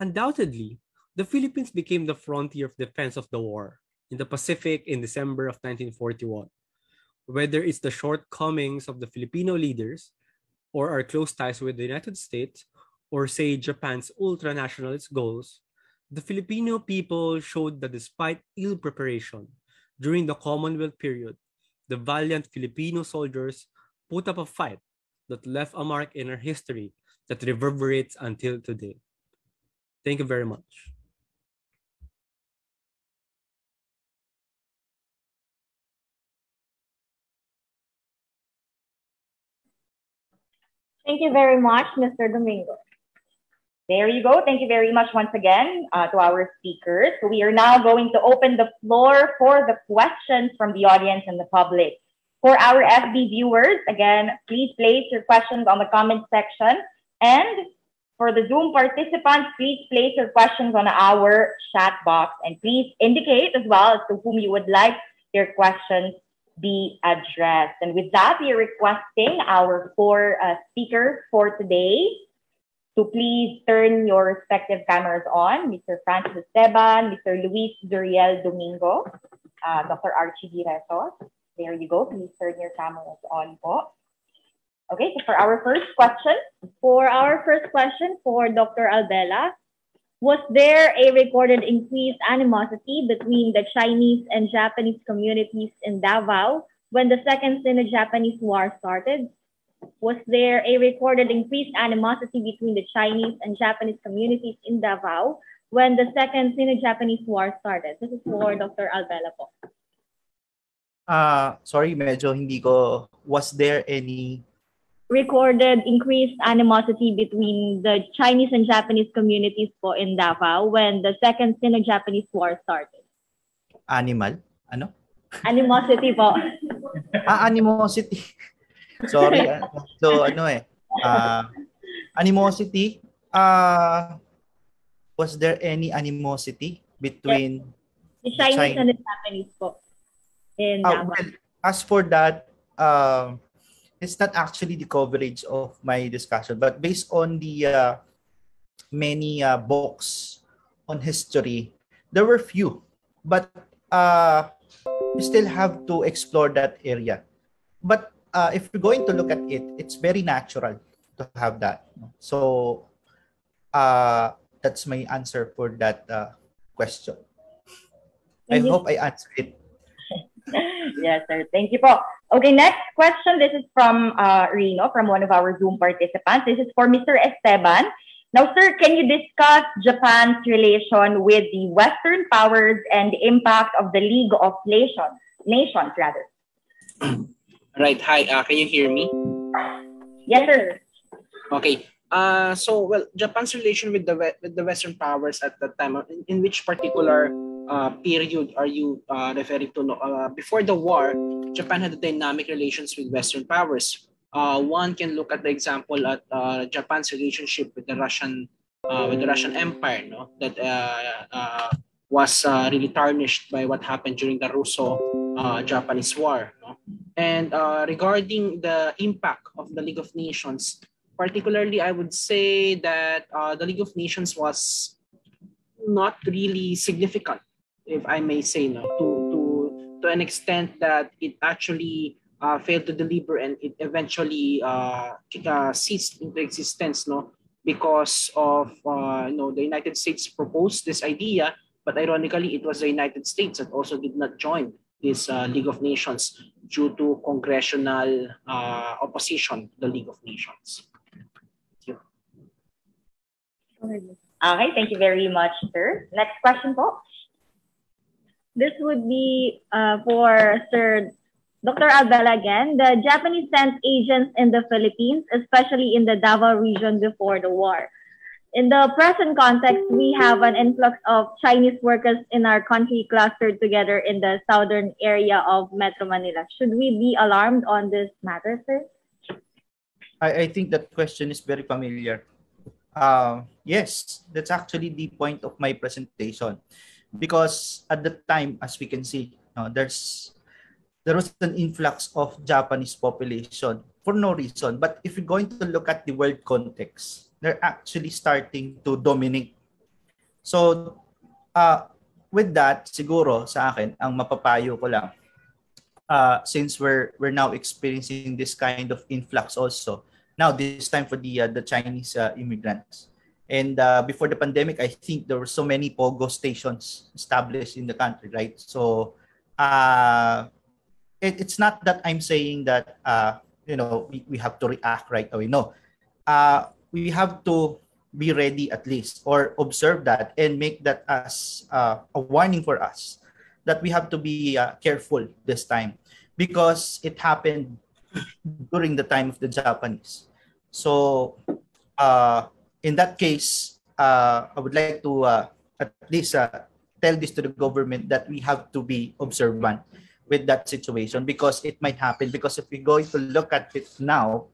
Undoubtedly, the Philippines became the frontier of defense of the war in the Pacific in December of 1941. Whether it's the shortcomings of the Filipino leaders or our close ties with the United States, or say Japan's ultra-nationalist goals, the Filipino people showed that despite ill preparation during the Commonwealth period, the valiant Filipino soldiers put up a fight that left a mark in our history that reverberates until today. Thank you very much. Thank you very much, Mr. Domingo. There you go. Thank you very much once again uh, to our speakers. We are now going to open the floor for the questions from the audience and the public. For our FB viewers, again, please place your questions on the comment section. And for the Zoom participants, please place your questions on our chat box. And please indicate as well as to whom you would like your questions be addressed. And with that, we are requesting our four uh, speakers for today to please turn your respective cameras on. Mr. Francis Esteban, Mr. Luis Zuriel Domingo, uh, Dr. Archie Diretos. There you go. Please turn your cameras on po. Okay, so for our first question. For our first question for Dr. Albela, was there a recorded increased animosity between the Chinese and Japanese communities in Davao when the Second Sino-Japanese War started? Was there a recorded increased animosity between the Chinese and Japanese communities in Davao when the Second Sino-Japanese War started? This is for Dr. Albela po. Uh, sorry, medyo hindi ko, was there any recorded increased animosity between the Chinese and Japanese communities po in Davao when the Second Sino-Japanese War started? Animal? Ano? Animosity po. ah, animosity. Sorry. ah. so, ano eh. Uh, animosity. Uh, was there any animosity between The Chinese China- and the Japanese po in Uh, well, as for that, um, it's not actually the coverage of my discussion, but based on the uh, many uh, books on history, there were few, but uh, we still have to explore that area. But uh, if we're going to look at it, it's very natural to have that. So uh, that's my answer for that uh, question. I Thank you. hope I answered it. yes, sir. Thank you Paul. Okay, next question. This is from uh, Reno, from one of our Zoom participants. This is for Mr. Esteban. Now, sir, can you discuss Japan's relation with the Western powers and the impact of the League of Nations, nations rather? Right. Hi. Uh, can you hear me? Yes, sir. Okay. Uh, so well, Japan's relation with the with the Western powers at that time, uh, in, in which particular uh, period are you uh, referring to? Uh, before the war, Japan had dynamic relations with Western powers. Uh, one can look at the example at uh, Japan's relationship with the Russian uh, with the Russian Empire, no, that uh, uh, was uh, really tarnished by what happened during the Russo-Japanese War. No? And uh, regarding the impact of the League of Nations, particularly, I would say that uh, the League of Nations was not really significant, if I may say, no, to to to an extent that it actually uh, failed to deliver and it eventually uh, uh, ceased into existence, no, because of uh, you know the United States proposed this idea, but ironically, it was the United States that also did not join this uh, League of Nations due to congressional uh, opposition to the League of Nations. Thank you. Okay, thank you very much, sir. Next question po. This would be uh, for Sir Dr. Albella again. The Japanese sent agents in the Philippines, especially in the Davao region before the war. In the present context, we have an influx of Chinese workers in our country clustered together in the southern area of Metro Manila. Should we be alarmed on this matter, sir? I, I think that question is very familiar. Uh, yes, that's actually the point of my presentation. Because at the time, as we can see, uh, there's there was an influx of Japanese population for no reason. But if you're going to look at the world context, they're actually starting to dominate. So, uh, with that, siguro sa akin, ang mapapayo ko lang, uh, since we're we're now experiencing this kind of influx also, now this time for the uh, the Chinese uh, immigrants. And uh, before the pandemic, I think there were so many pogo stations established in the country, right? So uh, it, it's not that I'm saying that uh, you know we, we have to react right away. No, uh, we have to be ready at least or observe that and make that as uh, a warning for us that we have to be uh, careful this time because it happened during the time of the Japanese. So, uh, in that case, uh, I would like to uh, at least uh, tell this to the government that we have to be observant with that situation because it might happen. Because if we're going to look at it now,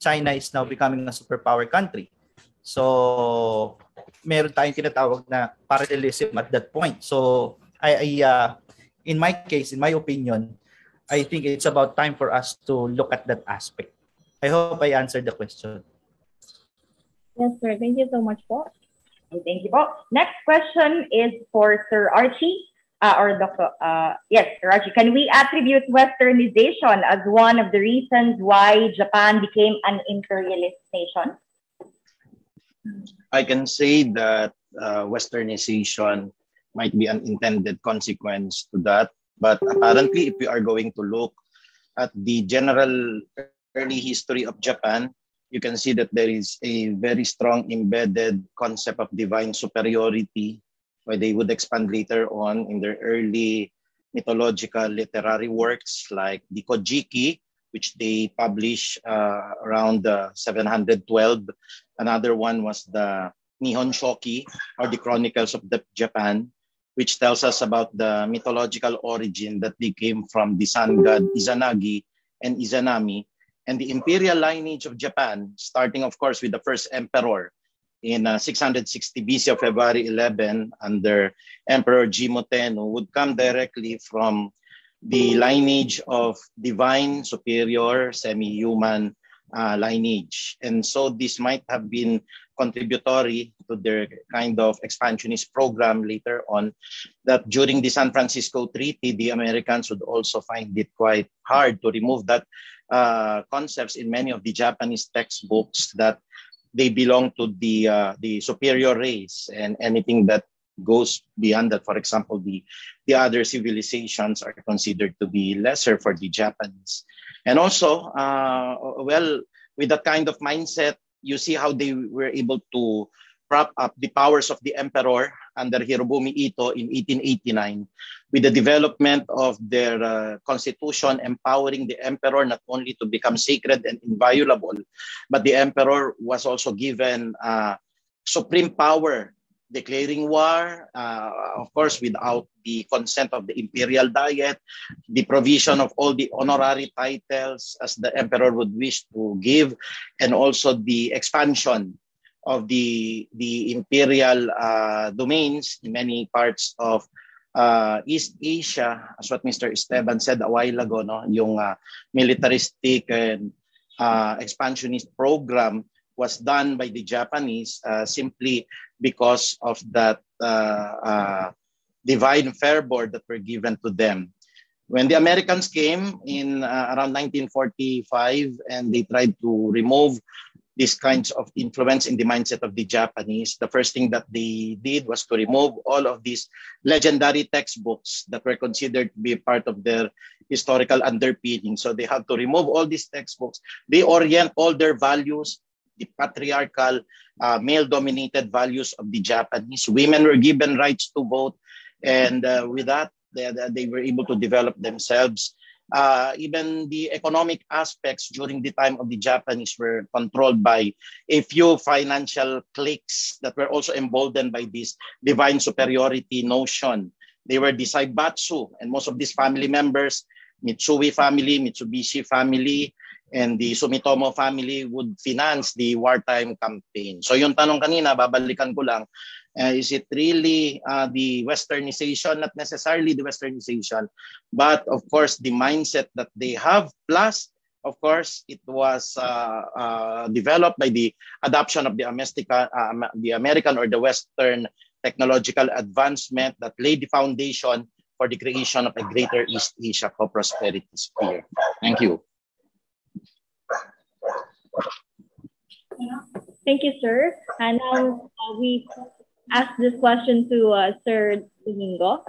China is now becoming a superpower country. So, meron tayong tinatawag na parallelism at that point. So, I, I uh, in my case, in my opinion, I think it's about time for us to look at that aspect. I hope I answered the question. Yes, sir. Thank you so much po. Thank you po. Next question is for Sir Archie. Uh, or Dr. Uh, yes, Sir Archie. Can we attribute westernization as one of the reasons why Japan became an imperialist nation? I can say that uh, westernization might be an intended consequence to that. But apparently, if we are going to look at the general early history of Japan, you can see that there is a very strong embedded concept of divine superiority, where they would expand later on in their early mythological literary works like the Kojiki, which they published uh, around uh, 712. Another one was the Nihon Shoki, or the Chronicles of the Japan, which tells us about the mythological origin that they came from the sun god Izanagi and Izanami, and the imperial lineage of Japan, starting, of course, with the first emperor in uh, 660 BC of February 11 under Emperor Jimmu would come directly from the lineage of divine, superior, semi-human uh, lineage. And so this might have been contributory to their kind of expansionist program later on that during the San Francisco Treaty, the Americans would also find it quite hard to remove that uh, concepts in many of the Japanese textbooks that they belong to the uh, the superior race and anything that goes beyond that. For example the the other civilizations are considered to be lesser for the japanese. And also uh, well with that kind of mindset you see how they were able to prop up the powers of the emperor under Hirobumi Ito in 1889 with the development of their uh, constitution empowering the emperor not only to become sacred and inviolable but the emperor was also given uh, supreme power declaring war uh, of course without the consent of the imperial diet the provision of all the honorary titles as the emperor would wish to give and also the expansion of the the imperial uh, domains in many parts of uh, East Asia, as what Mr. Esteban said a while ago, no, yung uh, militaristic and uh, expansionist program was done by the Japanese uh, simply because of that uh, uh, divine fervor that were given to them. When the Americans came in uh, around 1945 and they tried to remove these kinds of influence in the mindset of the Japanese, the first thing that they did was to remove all of these legendary textbooks that were considered to be part of their historical underpinning. So they had to remove all these textbooks. They orient all their values the patriarchal, uh, male-dominated values of the Japanese. Women were given rights to vote, and uh, with that, they, they were able to develop themselves. Uh, even the economic aspects during the time of the Japanese were controlled by a few financial cliques that were also emboldened by this divine superiority notion. They were the Saibatsu, and most of these family members, Mitsui family, Mitsubishi family, and the Sumitomo family would finance the wartime campaign. So yung tanong kanina, babalikan ko lang, uh, is it really uh, the westernization? Not necessarily the westernization, but of course the mindset that they have. Plus, of course, it was uh, uh, developed by the adoption of the, Amestica, uh, the American or the Western technological advancement that laid the foundation for the creation of a greater East Asia co-prosperity sphere. Thank you. Thank you, sir. And now uh, we ask this question to uh, Sir Domingo.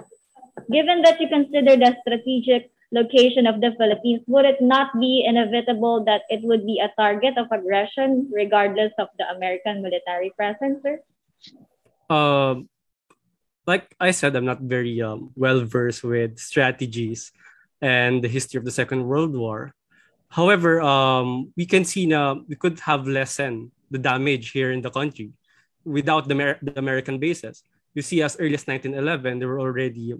Given that you consider the strategic location of the Philippines, would it not be inevitable that it would be a target of aggression regardless of the American military presence, sir? Um, like I said, I'm not very um, well versed with strategies and the history of the Second World War. However, um, we can see now we could have lessened the damage here in the country without the, Mer- the American bases. You see, as early as 1911, there were already,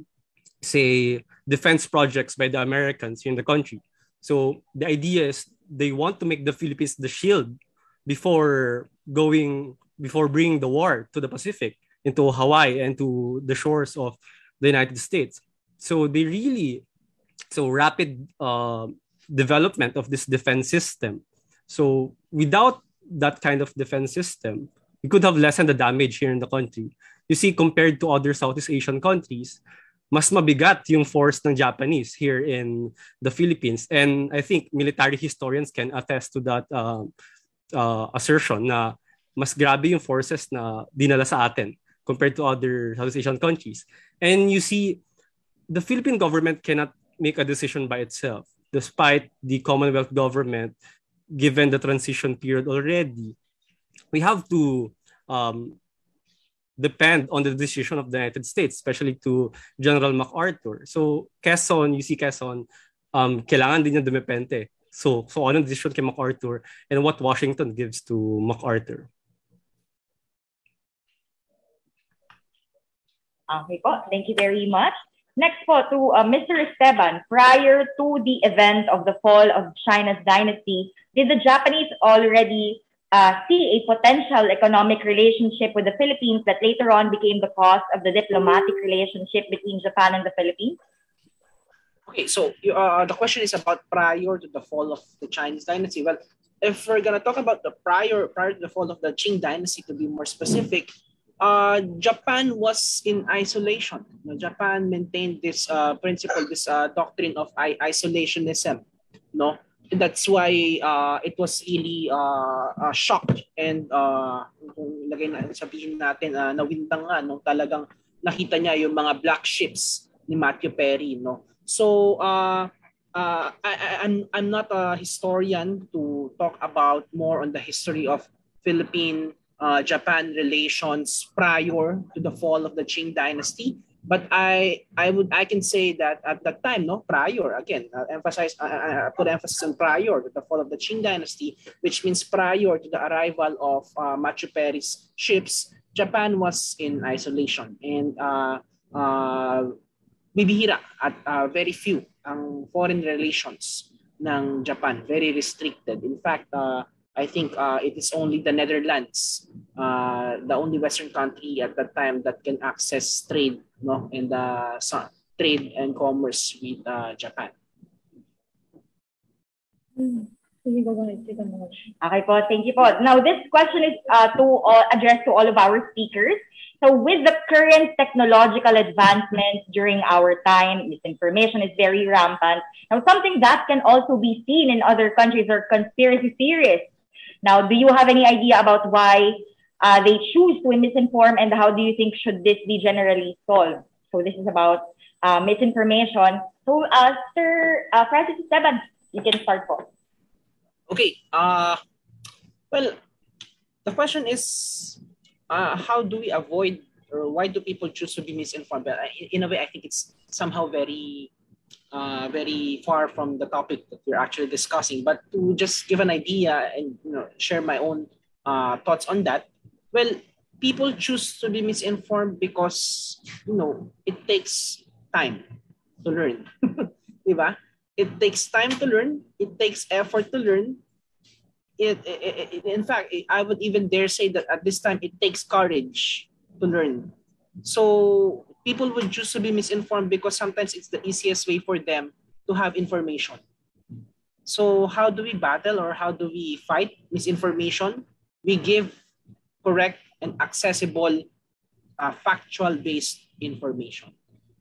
say, defense projects by the Americans in the country. So the idea is they want to make the Philippines the shield before going, before bringing the war to the Pacific, into Hawaii and to the shores of the United States. So they really, so rapid uh, development of this defense system. So without that kind of defense system, we could have lessened the damage here in the country. You see, compared to other Southeast Asian countries, mas mabigat yung force ng Japanese here in the Philippines. And I think military historians can attest to that uh, uh, assertion na mas grabe yung forces na dinala sa atin compared to other Southeast Asian countries. And you see, the Philippine government cannot make a decision by itself, despite the Commonwealth government, given the transition period already, we have to um, depend on the decision of the United States, especially to General MacArthur. So Quezon, you see Quezon, um, kailangan din niya dumepende. So, so anong decision kay MacArthur and what Washington gives to MacArthur. Okay po, thank you very much. Next po to uh, Mr. Esteban. Prior to the event of the fall of China's dynasty, did the Japanese already uh, see a potential economic relationship with the Philippines that later on became the cause of the diplomatic relationship between Japan and the Philippines? Okay, so uh, the question is about prior to the fall of the Chinese dynasty. Well, if we're gonna talk about the prior prior to the fall of the Qing dynasty, to be more specific, uh, Japan was in isolation. You know, Japan maintained this uh, principle, this uh, doctrine of isolationism. No, that's why uh, it was really uh, uh, shocked and uh, kung lagay na sabihin natin uh, nawindang nga nung talagang nakita niya yung mga black ships ni Matthew Perry no. So uh, uh, I, I'm I'm not a historian to talk about more on the history of Philippine uh, Japan relations prior to the fall of the Qing dynasty but I I would I can say that at that time, no, prior again, uh, emphasize I, uh, put emphasis on prior to the fall of the Qing dynasty, which means prior to the arrival of uh, Matthew Perry's ships, Japan was in isolation and uh, uh, bibihira at uh, very few foreign relations ng Japan, very restricted. In fact, uh, I think uh, it is only the Netherlands, uh, the only Western country at that time that can access trade, no, and uh, trade and commerce with uh, Japan. Okay po, thank you po. Now this question is uh, to uh, address to all of our speakers. So with the current technological advancements during our time, misinformation is very rampant. Now something that can also be seen in other countries are conspiracy theories Now, do you have any idea about why uh, they choose to misinform and how do you think should this be generally solved? So this is about uh, misinformation. So, uh, Sir uh, Francis Esteban, you can start po. Okay. Uh, well, the question is, uh, how do we avoid or why do people choose to be misinformed? But in a way, I think it's somehow very, uh, very far from the topic that we're actually discussing. But to just give an idea and you know share my own uh, thoughts on that, well, people choose to be misinformed because you know it takes time to learn, diba? It takes time to learn. It takes effort to learn. It, it, it, in fact, I would even dare say that at this time, it takes courage to learn. So people would choose to be misinformed because sometimes it's the easiest way for them to have information. So how do we battle or how do we fight misinformation? We give correct and accessible uh, factual-based information.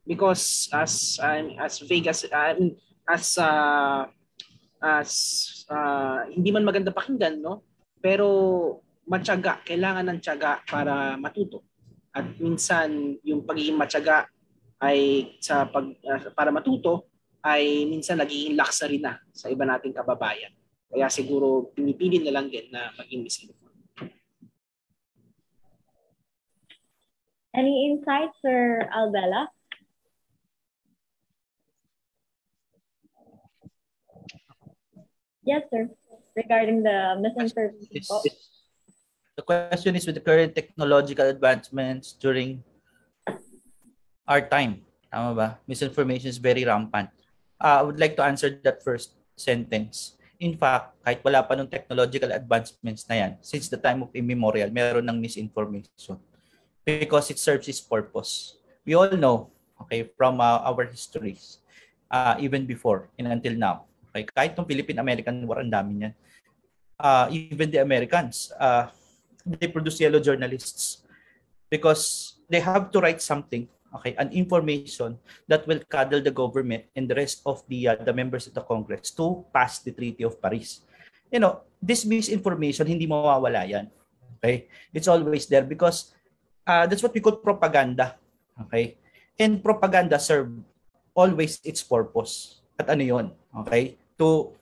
Because as um, as vague as um, as uh, as uh, hindi man maganda pakinggan, no? Pero matyaga, kailangan ng tiyaga para matuto. At minsan yung pagiging matyaga ay sa pag uh, para matuto ay minsan nagiging luxury na sa iba nating kababayan. Kaya siguro pinipili na lang din na maging misinformed. Any insights, Sir Albella? Yes, sir. Regarding the misinformation. Question is with the current technological advancements during our time. Tama ba? Misinformation is very rampant. Uh, I would like to answer that first sentence. In fact, kahit wala pa ng technological advancements na yan, since the time of immemorial, meron ng misinformation because it serves its purpose. We all know, okay, from uh, our histories, uh, even before and until now, okay, kahit ng Philippine-American War, ang dami niyan. Uh, even the Americans, uh, they produce yellow journalists because they have to write something okay an information that will cuddle the government and the rest of the uh, the members of the congress to pass the treaty of paris. You know this misinformation hindi mawawala yan okay? It's always there because uh, that's what we call propaganda okay? And propaganda serve always its purpose. At ano yon okay? To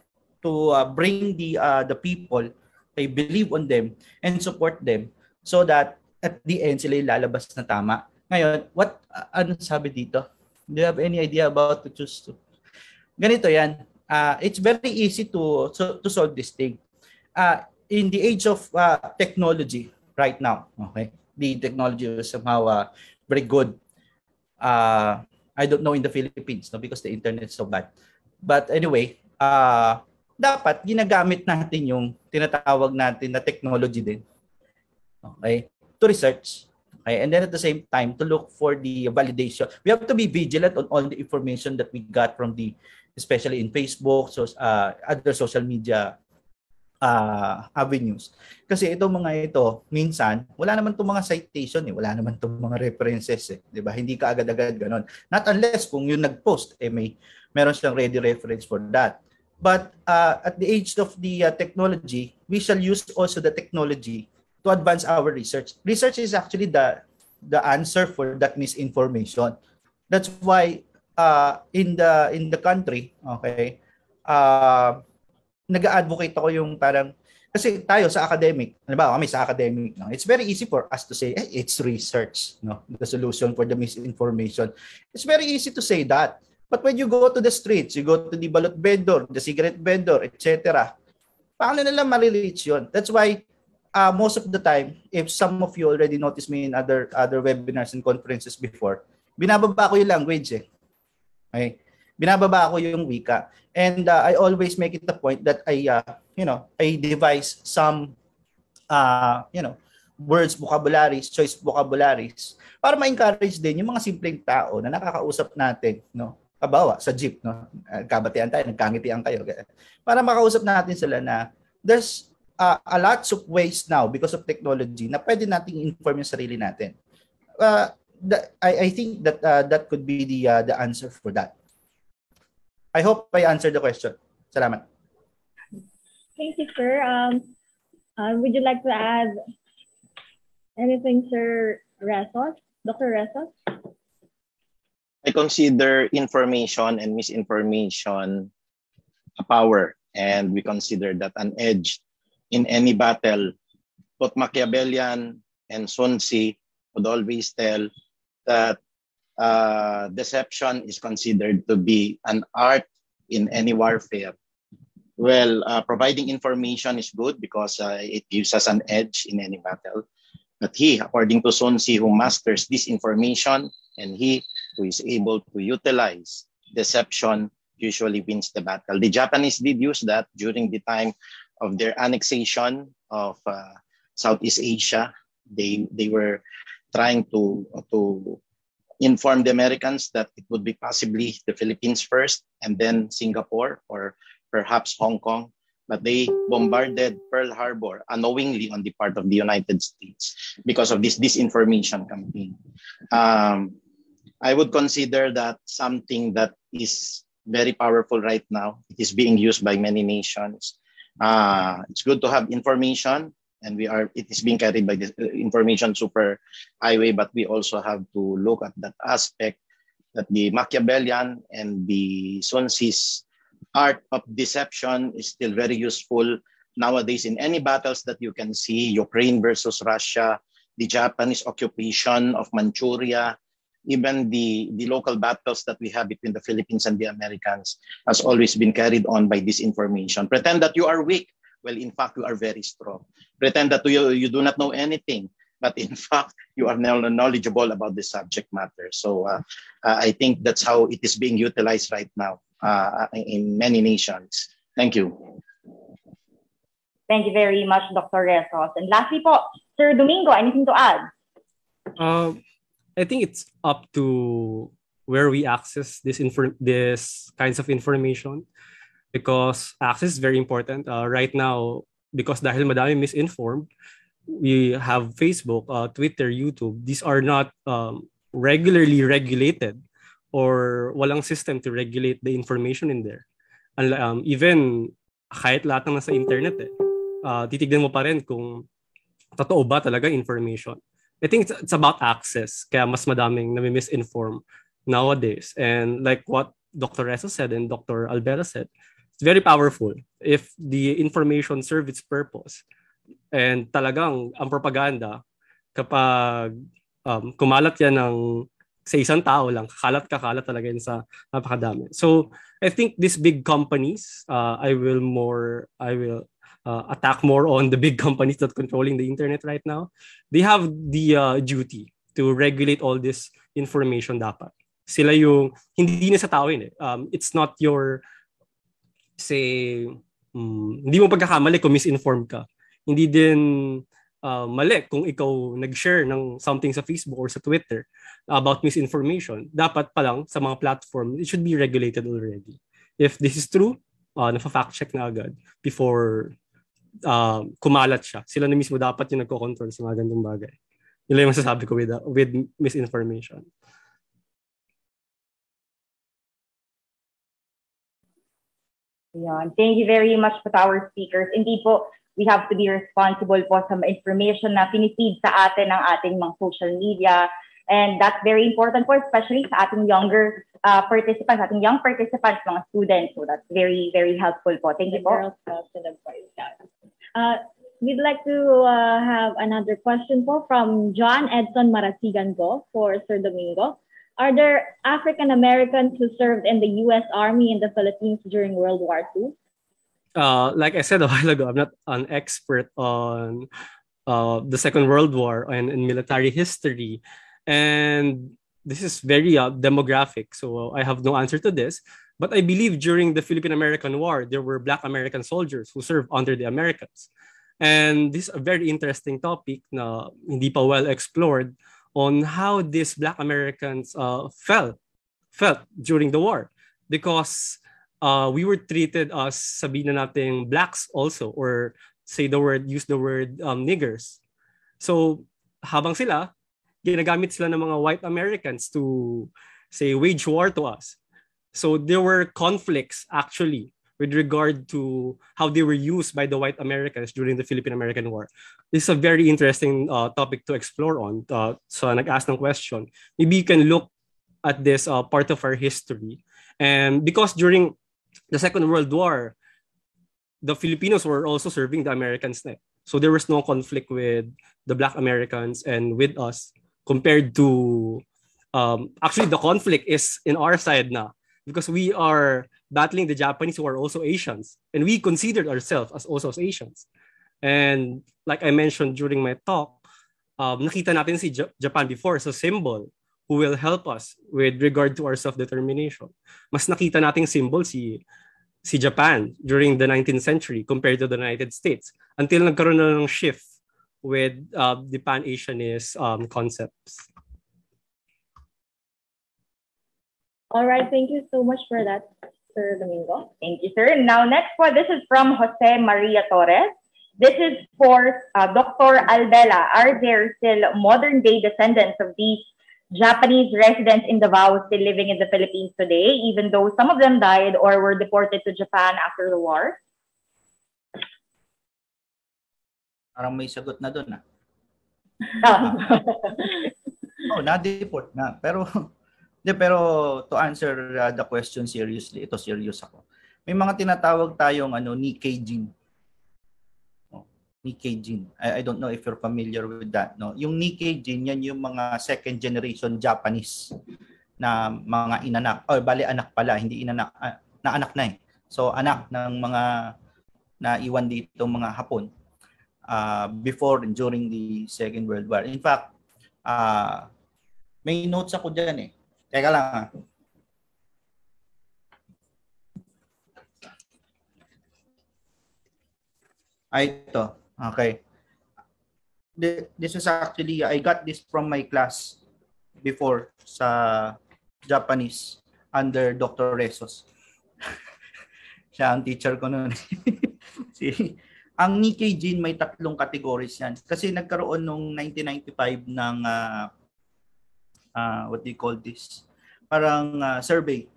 to uh, bring the uh, the people I believe on them and support them so that at the end sila lalabas na tama. Ngayon, what uh, ano sabi dito? Do you have any idea about to choose to? Ganito yan. Uh, it's very easy to so, to solve this thing. Uh, in the age of uh, technology right now, okay? The technology is somehow uh, very good. Uh, I don't know in the Philippines no because the internet is so bad. But anyway, uh, dapat ginagamit natin yung tinatawag natin na technology din. Okay? To research. Okay? And then at the same time, to look for the validation. We have to be vigilant on all the information that we got from the, especially in Facebook, so, uh, other social media uh, avenues. Kasi itong mga ito, minsan, wala naman itong mga citation eh. Wala naman itong mga references eh. Ba? Hindi ka agad-agad ganon. Not unless kung yung nag-post, eh may meron siyang ready reference for that. But uh, at the age of the uh, technology, we shall use also the technology to advance our research. Research is actually the the answer for that misinformation. That's why uh, in the in the country, okay, uh, nag-advocate ako yung parang kasi tayo sa academic, ba, kami sa academic, no, it's very easy for us to say, eh, it's research, no, the solution for the misinformation. It's very easy to say that. But when you go to the streets, you go to the balot vendor, the cigarette vendor, etc., paano nila ma-reach yun? That's why uh, most of the time, if some of you already noticed me in other other webinars and conferences before, binababa ko yung language eh. Okay? Binababa ko yung wika. And uh, I always make it the point that I, uh, you know, I devise some, uh, you know, words, vocabularies, choice vocabularies para ma-encourage din yung mga simpleng tao na nakakausap natin, no? Kabawa sa jeep, no? Kabatian tayo, nagkangitian kayo. Para makausap natin sila na there's uh, a lot of ways now because of technology na pwede nating inform yung sarili natin. Uh, the, I, I think that uh, that could be the uh, the answer for that. I hope I answered the question. Salamat. Thank you, sir. Um, uh, would you like to add anything, Sir Resos? Dr. Resos? I consider information and misinformation a power, and we consider that an edge in any battle both Machiavellian and Sun Tzu would always tell that uh, deception is considered to be an art in any warfare. Well, uh, providing information is good because uh, it gives us an edge in any battle. But he, according to Sun Tzu, who masters this information and he who is able to utilize deception usually wins the battle. The Japanese did use that during the time of their annexation of uh, Southeast Asia. They, they were trying to, to inform the Americans that it would be possibly the Philippines first and then Singapore or perhaps Hong Kong. But they bombarded Pearl Harbor unknowingly on the part of the United States because of this disinformation campaign. Um, I would consider that something that is very powerful right now. It is being used by many nations. Uh, it's good to have information, and we are it is being carried by the uh, information super highway but we also have to look at that aspect that the machiavellian and the Sun Tzu's art of deception is still very useful nowadays in any battles that you can see ukraine versus russia the japanese occupation of manchuria even the, the local battles that we have between the philippines and the americans has always been carried on by disinformation. pretend that you are weak well, in fact, you are very strong. Pretend that you, you do not know anything, but in fact, you are knowledgeable about the subject matter. So uh, uh, I think that's how it is being utilized right now uh, in many nations. Thank you. Thank you very much, Dr. Resos. And lastly po, Sir Domingo, anything to add? Uh, I think it's up to where we access this infor- this kinds of information because access is very important. Uh, right now, because dahil madami misinformed, we have Facebook, uh, Twitter, YouTube. These are not um, regularly regulated or walang system to regulate the information in there. And, um, even kahit lahat ng nasa internet, eh, uh, titignan mo pa rin kung totoo ba talaga information. I think it's, it's about access. Kaya mas madaming nami-misinform nowadays. And like what Dr. Reza said and Dr. Albera said, it's very powerful if the information serve its purpose. And talagang ang propaganda, kapag um, kumalat yan ng sa isang tao lang, kakalat kakalat talaga yun sa napakadami. So, I think these big companies, uh, I will more, I will uh, attack more on the big companies that controlling the internet right now. They have the uh, duty to regulate all this information dapat. Sila yung, hindi na sa tao yun eh. Um, it's not your say, um, hindi mo pagkakamali kung misinformed ka. Hindi din uh, mali kung ikaw nag-share ng something sa Facebook or sa Twitter about misinformation. Dapat pa lang sa mga platform, it should be regulated already. If this is true, uh, nafa-fact check na agad before uh, kumalat siya. Sila na mismo dapat yung nagko-control sa mga ganitong bagay. Yun lang yung masasabi ko with, uh, with misinformation. Yan. Thank you very much po to our speakers. Hindi po, we have to be responsible po sa information na pinifeed sa atin ng ating mga social media. And that's very important for especially sa ating younger uh, participants, ating young participants, mga students. So that's very, very helpful po. Thank you po. Uh, we'd like to uh, have another question po from John Edson Marasigan po for Sir Domingo. Are there African Americans who served in the U.S. Army in the Philippines during World War II? Uh, like I said a while ago, I'm not an expert on uh, the Second World War and, and military history. And this is very uh, demographic, so I have no answer to this. But I believe during the Philippine American War, there were Black American soldiers who served under the Americans. And this is a very interesting topic na hindi pa well explored on how these Black Americans uh, felt felt during the war because uh, we were treated as sabihin na natin blacks also or say the word use the word um, niggers. So habang sila ginagamit sila ng mga white Americans to say wage war to us. So there were conflicts actually with regard to how they were used by the white Americans during the Philippine-American War. This is a very interesting uh, topic to explore on. Uh, so nag-ask ng question. Maybe you can look at this uh, part of our history. And because during the Second World War, the Filipinos were also serving the Americans. So there was no conflict with the Black Americans and with us compared to um, actually the conflict is in our side now because we are battling the Japanese who are also Asians and we considered ourselves as also as Asians. And like I mentioned during my talk, um, nakita natin si J- Japan before a symbol who will help us with regard to our self-determination. Mas nakita nating symbol si si Japan during the 19th century compared to the United States until nagkaroon na ng shift with uh, the Pan-Asianist um, concepts. All right, thank you so much for that, Sir Domingo. Thank you, sir. Now, next one, this is from Jose Maria Torres. This is for uh, Dr. Albela. Are there still modern day descendants of these Japanese residents in Davao still living in the Philippines today, even though some of them died or were deported to Japan after the war? Parang may sagot na doon ah. Oh, na-deport na. Pero, de, pero to answer uh, the question seriously, ito serious ako. May mga tinatawag tayong ano, Nikkei gene. Oh, Nikkei gene. I, I don't know if you're familiar with that. No? Yung Nikkei gene, yan yung mga second generation Japanese na mga inanak. Or bali anak pala, hindi inanak. ah, na anak na eh. So anak ng mga naiwan dito mga Hapon uh, before and during the Second World War. In fact, uh, may notes ako dyan eh. Teka lang ah. Ay, ito. Okay. Th- This is actually, I got this from my class before sa Japanese under Dr. Resos. Siya ang teacher ko noon. si, ang Nikkei gene may tatlong categories yan. Kasi nagkaroon nung 1995 ng ah, ah, what do you call this? Parang ah, survey.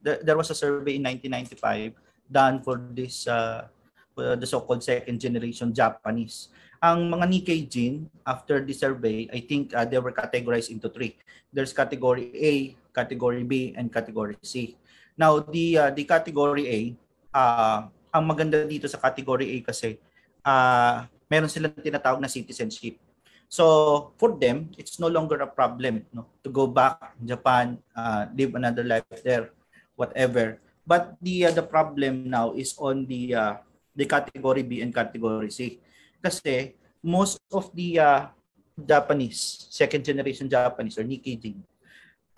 There, was a survey in 1995 done for this uh, for the so-called second generation Japanese. Ang mga Nikkei gene after the survey, I think uh, they were categorized into three. There's category A, category B, and category C. Now, the uh, the category A, uh, ang maganda dito sa category A kasi uh, meron silang tinatawag na citizenship. So for them, it's no longer a problem no, to go back Japan, uh, live another life there, whatever. But the uh, the problem now is on the uh, the category B and category C. Kasi most of the uh, Japanese, second generation Japanese or Nikkei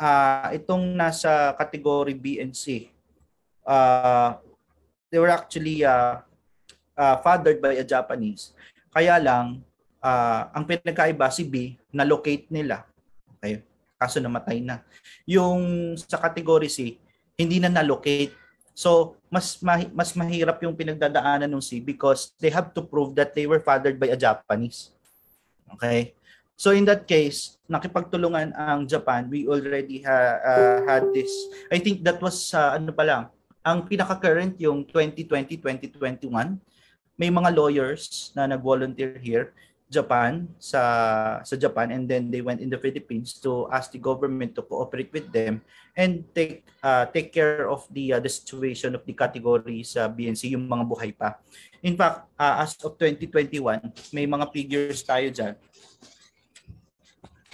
uh, itong nasa category B and C, uh, they were actually uh, uh, fathered by a Japanese. Kaya lang, uh, ang pinagkaiba si B, na-locate nila. Okay? Kaso namatay na. Yung sa category C, hindi na na-locate. So, mas mahi- mas mahirap yung pinagdadaanan ng C because they have to prove that they were fathered by a Japanese. Okay? So in that case, nakipagtulungan ang Japan. We already ha- uh, had this. I think that was uh, ano pa lang, ang pinaka-current yung 2020-2021, may mga lawyers na nag-volunteer here, Japan, sa sa Japan, and then they went in the Philippines to ask the government to cooperate with them and take uh, take care of the uh, the situation of the categories sa BNC, yung mga buhay pa. In fact, uh, as of 2021, may mga figures tayo dyan.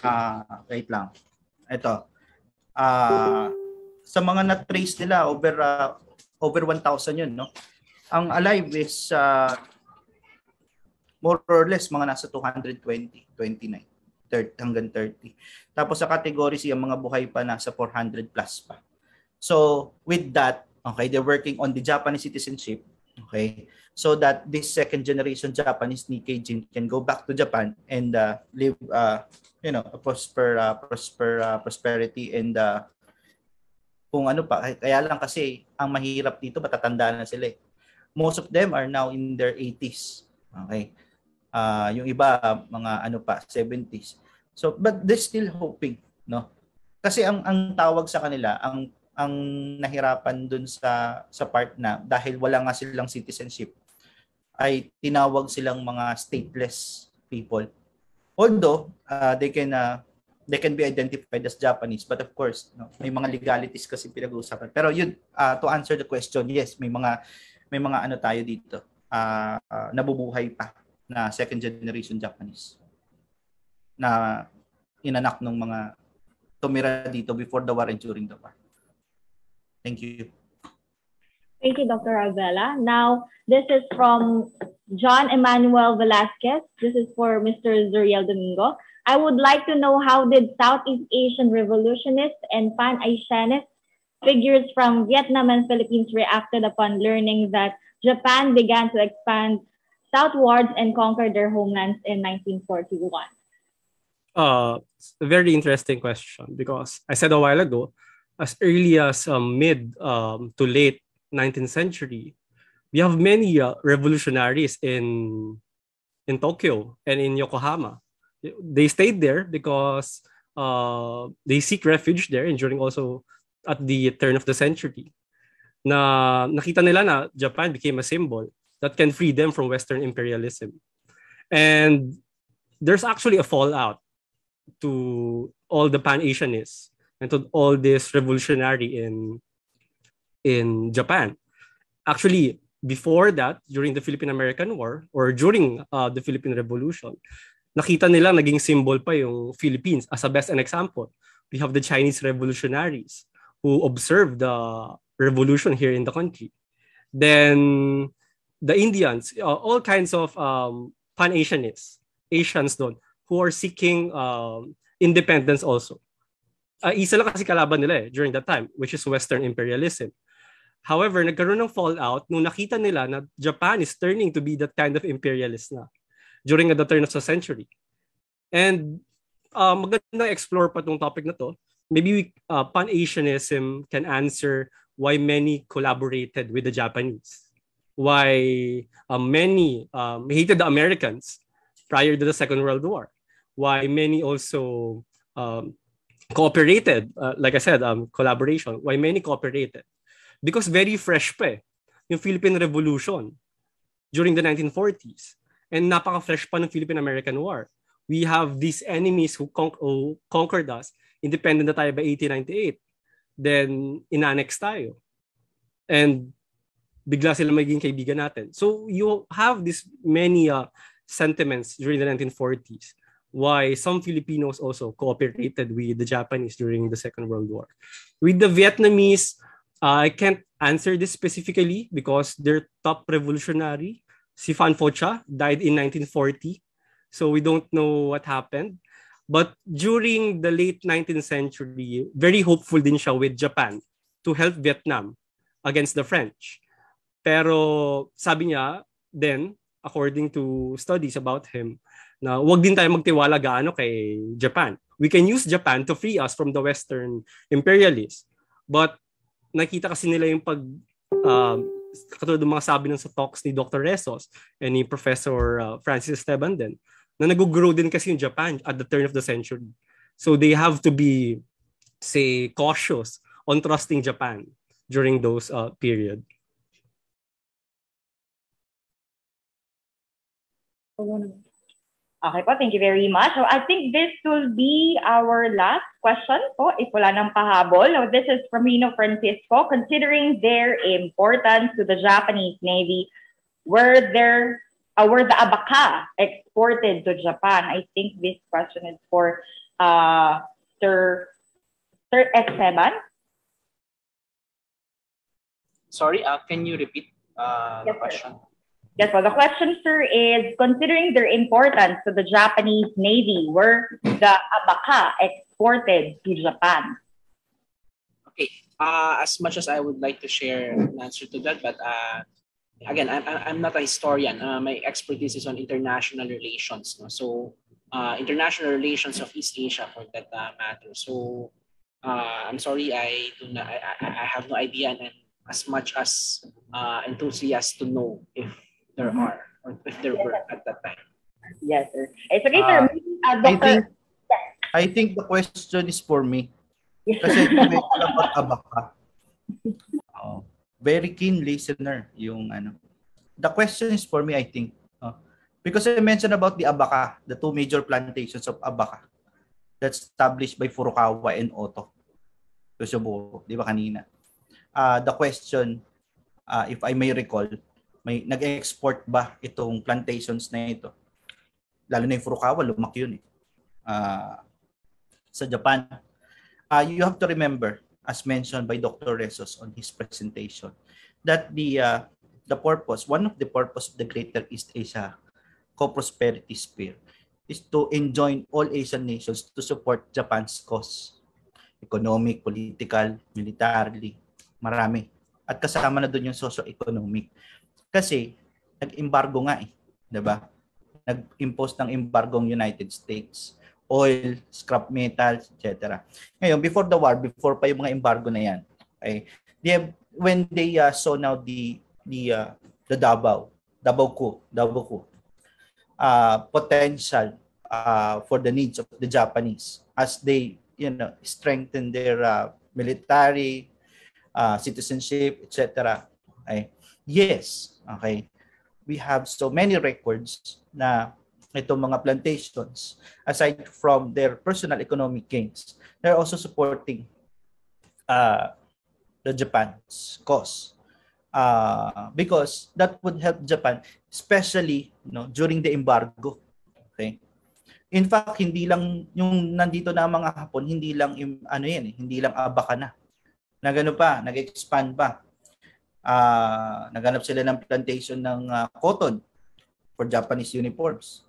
Ah, wait lang. Ito. Ah, sa mga na-trace nila over uh, over 1,000 yun, no? Ang alive is uh, more or less mga nasa 220, 29, 30 hanggang 30. Tapos sa category C, ang mga buhay pa nasa 400 plus pa. So, with that, okay, they're working on the Japanese citizenship, okay, so that this second generation Japanese Nikkei gene can go back to Japan and uh, live, uh, you know, a prosper, uh, prosper, uh, prosperity and uh, kung ano pa, kaya lang kasi ang mahirap dito, matatanda na sila eh. Most of them are now in their 80s. Okay. Uh, yung iba, mga ano pa, 70s. So, but they're still hoping, no? Kasi ang ang tawag sa kanila, ang ang nahirapan dun sa sa part na dahil wala nga silang citizenship ay tinawag silang mga stateless people. Although uh, they can uh, they can be identified as Japanese but of course no, may mga legalities kasi pinag-uusapan. Pero yun uh, to answer the question, yes, may mga may mga ano tayo dito uh, uh, nabubuhay pa na second generation Japanese na inanak ng mga tumira dito before the war and during the war. Thank you. Thank you, Dr. Alvela. Now, this is from John Emmanuel Velasquez. This is for Mr. Zuriel Domingo. I would like to know how did Southeast Asian revolutionists and Pan-Asianists figures from Vietnam and Philippines reacted upon learning that Japan began to expand southwards and conquer their homelands in 1941? Uh, very interesting question because I said a while ago, as early as um, mid um, to late 19th century, we have many uh, revolutionaries in in Tokyo and in Yokohama. They stayed there because uh, they seek refuge there and during also at the turn of the century na nakita nila na Japan became a symbol that can free them from Western imperialism. And there's actually a fallout to all the Pan-Asianists and to all this revolutionary in in Japan. Actually, before that, during the Philippine-American War or during uh, the Philippine Revolution, nakita nila naging symbol pa yung Philippines as a best an example. We have the Chinese revolutionaries who observed the revolution here in the country. Then the Indians, uh, all kinds of um, pan-Asianists, Asians doon, who are seeking um, independence also. Uh, isa lang kasi kalaban nila eh, during that time, which is Western imperialism. However, nagkaroon ng fallout nung nakita nila na Japan is turning to be that kind of imperialist na during the turn of the century. And uh, magandang explore pa tong topic na to. Maybe we, uh, pan-Asianism can answer why many collaborated with the Japanese. Why uh, many um, hated the Americans prior to the Second World War. Why many also um, cooperated, uh, like I said, um, collaboration. Why many cooperated? Because very fresh pa eh, yung Philippine Revolution during the 1940s. And napaka-fresh pa ng Philippine-American War. We have these enemies who, con- who conquered us. Independent na tayo by 1898. Then, inannex tayo. And bigla sila magiging kaibigan natin. So, you have this many uh, sentiments during the 1940s why some Filipinos also cooperated with the Japanese during the Second World War. With the Vietnamese, uh, I can't answer this specifically because their top revolutionary, si Phan Pho Cha, died in 1940. So we don't know what happened. But during the late 19th century, very hopeful din siya with Japan to help Vietnam against the French. Pero sabi niya, then, according to studies about him, na wag din tayo magtiwala gaano kay Japan. We can use Japan to free us from the Western imperialists. But nakita kasi nila yung pag uh, katulad ng mga sabi ng sa talks ni Dr. Resos and ni Professor uh, Francis Esteban din, na nag-grow din kasi yung Japan at the turn of the century. So they have to be, say, cautious on trusting Japan during those uh, period. Okay po, thank you very much. So I think this will be our last question po, if wala nang pahabol. So this is from Rino Francisco. Considering their importance to the Japanese Navy, were there uh, were the abaca exported to Japan? I think this question is for uh, Sir Sir Esteban. Sorry, uh, can you repeat uh, Yes, the sir. Yes, well, the question, sir, is considering their importance to the Japanese Navy, were the abaca exported to Japan? Okay. Uh, as much as I would like to share an answer to that, but uh, again, I'm, I'm not a historian. Uh, my expertise is on international relations. No? So, uh, international relations of East Asia for that uh, matter. So, uh, I'm sorry, I do not, I, I have no idea and, as much as uh, enthusiast to know if there Mhm. are or if there were at that time. Yes, sir. It's okay, sir. Uh, Uh, I Doctor, think I think the question is for me. Yes, Kasi may about abaka. Oh, very keen listener yung ano. The question is for me, I think. Oh, because I mentioned about the abaka, the two major plantations of abaka that's established by Furukawa and Oto. Yoshiburo, di ba kanina? Uh, the question, uh, if I may recall, May nag-export ba itong plantations na ito? Lalo na yung Furukawa, lumaki yun eh. Uh, sa Japan. Uh, you have to remember, as mentioned by Dr. Resos on his presentation, that the uh, the purpose, one of the purpose of the Greater East Asia Co-Prosperity Sphere is to enjoin all Asian nations to support Japan's cause. Economic, political, militarily, marami. At kasama na doon yung socio-economic. Kasi nag-embargo nga eh, 'di ba? Nag-impose ng embargo ng United States. Oil, scrap metals, etc. Ngayon, before the war, before pa yung mga embargo na yan, okay, they have, when they uh, saw now the the uh, the Davao, Davao ko, Davao ko, uh, potential uh, for the needs of the Japanese as they you know strengthen their uh, military uh, citizenship etc okay yes. Okay. We have so many records na itong mga plantations aside from their personal economic gains they're also supporting uh, the Japan's cause. Uh, because that would help Japan especially no during the embargo. Okay. In fact hindi lang yung nandito na mga Hapon hindi lang ano yan eh, hindi lang abaka na. Nagano pa nag-expand pa uh, naganap sila ng plantation ng uh, cotton for Japanese uniforms.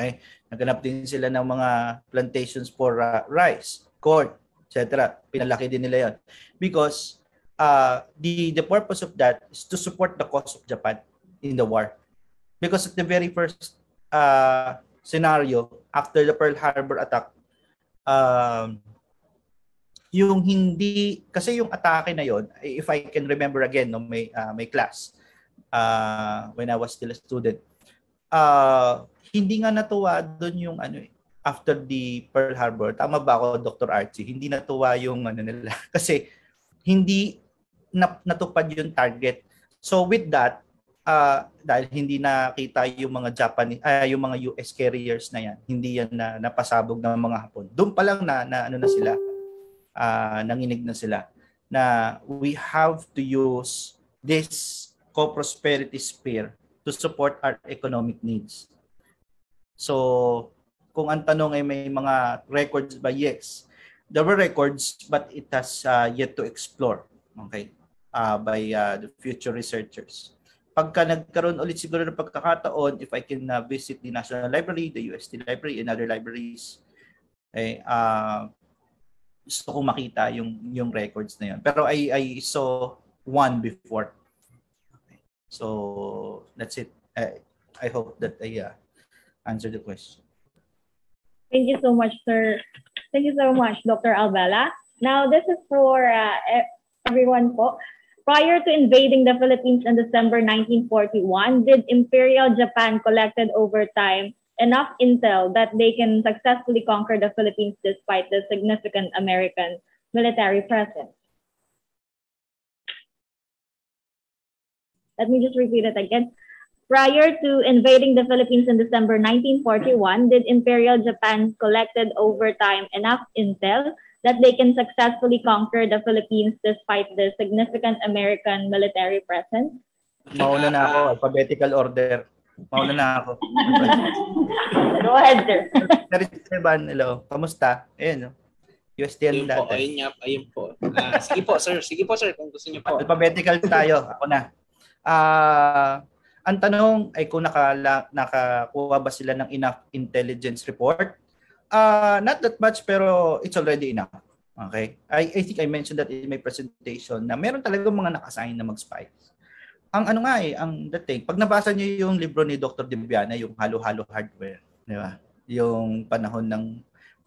Ay, naganap din sila ng mga plantations for uh, rice, corn, etc. Pinalaki din nila 'yon. Because uh, the the purpose of that is to support the cause of Japan in the war. Because at the very first uh, scenario after the Pearl Harbor attack, um, yung hindi kasi yung atake na yon if I can remember again no may uh, may class uh, when I was still a student uh, hindi nga natuwa doon yung ano eh, after the Pearl Harbor tama ba ako Dr. Archie? Hindi natuwa yung ano nila kasi hindi na, natupad yung target. So with that uh, dahil hindi nakita yung mga Japanese uh, yung mga US carriers na yan hindi yan na napasabog ng mga Hapon. Doon pa lang na, na ano na sila uh, nanginig na sila na we have to use this co-prosperity sphere to support our economic needs. So, kung ang tanong ay may mga records ba? Yes. There were records but it has uh, yet to explore okay, uh, by uh, the future researchers. Pagka nagkaroon ulit siguro ng pagkakataon, if I can uh, visit the National Library, the UST Library, and other libraries, okay, uh, gusto ko makita yung yung records na yun. Pero I I saw one before. So that's it. I, I hope that I uh, answered the question. Thank you so much, sir. Thank you so much, Dr. Albella. Now, this is for uh, everyone po. Prior to invading the Philippines in December 1941, did Imperial Japan collected over time enough intel that they can successfully conquer the Philippines despite the significant American military presence. Let me just repeat it again. Prior to invading the Philippines in December 1941, did Imperial Japan collected over time enough intel that they can successfully conquer the Philippines despite the significant American military presence? Mauna na ako, alphabetical order. Mauna na ako. Go ahead, sir. Sir Esteban, hello. Kamusta? Ayun, no? USTN ayun po, ayun, nga, ayun po. Uh, sige po, sir. Sige po, sir, kung gusto niyo po. Alphabetical tayo. Ako na. Ah, uh, ang tanong ay kung nakala, nakakuha ba sila ng enough intelligence report. Uh, not that much, pero it's already enough. Okay? I, I think I mentioned that in my presentation na meron talaga mga nakasign na mag-spy ang ano nga eh, ang dating, pag nabasa niyo yung libro ni Dr. Dibiana, yung Halo-Halo Hardware, di ba? Yung panahon ng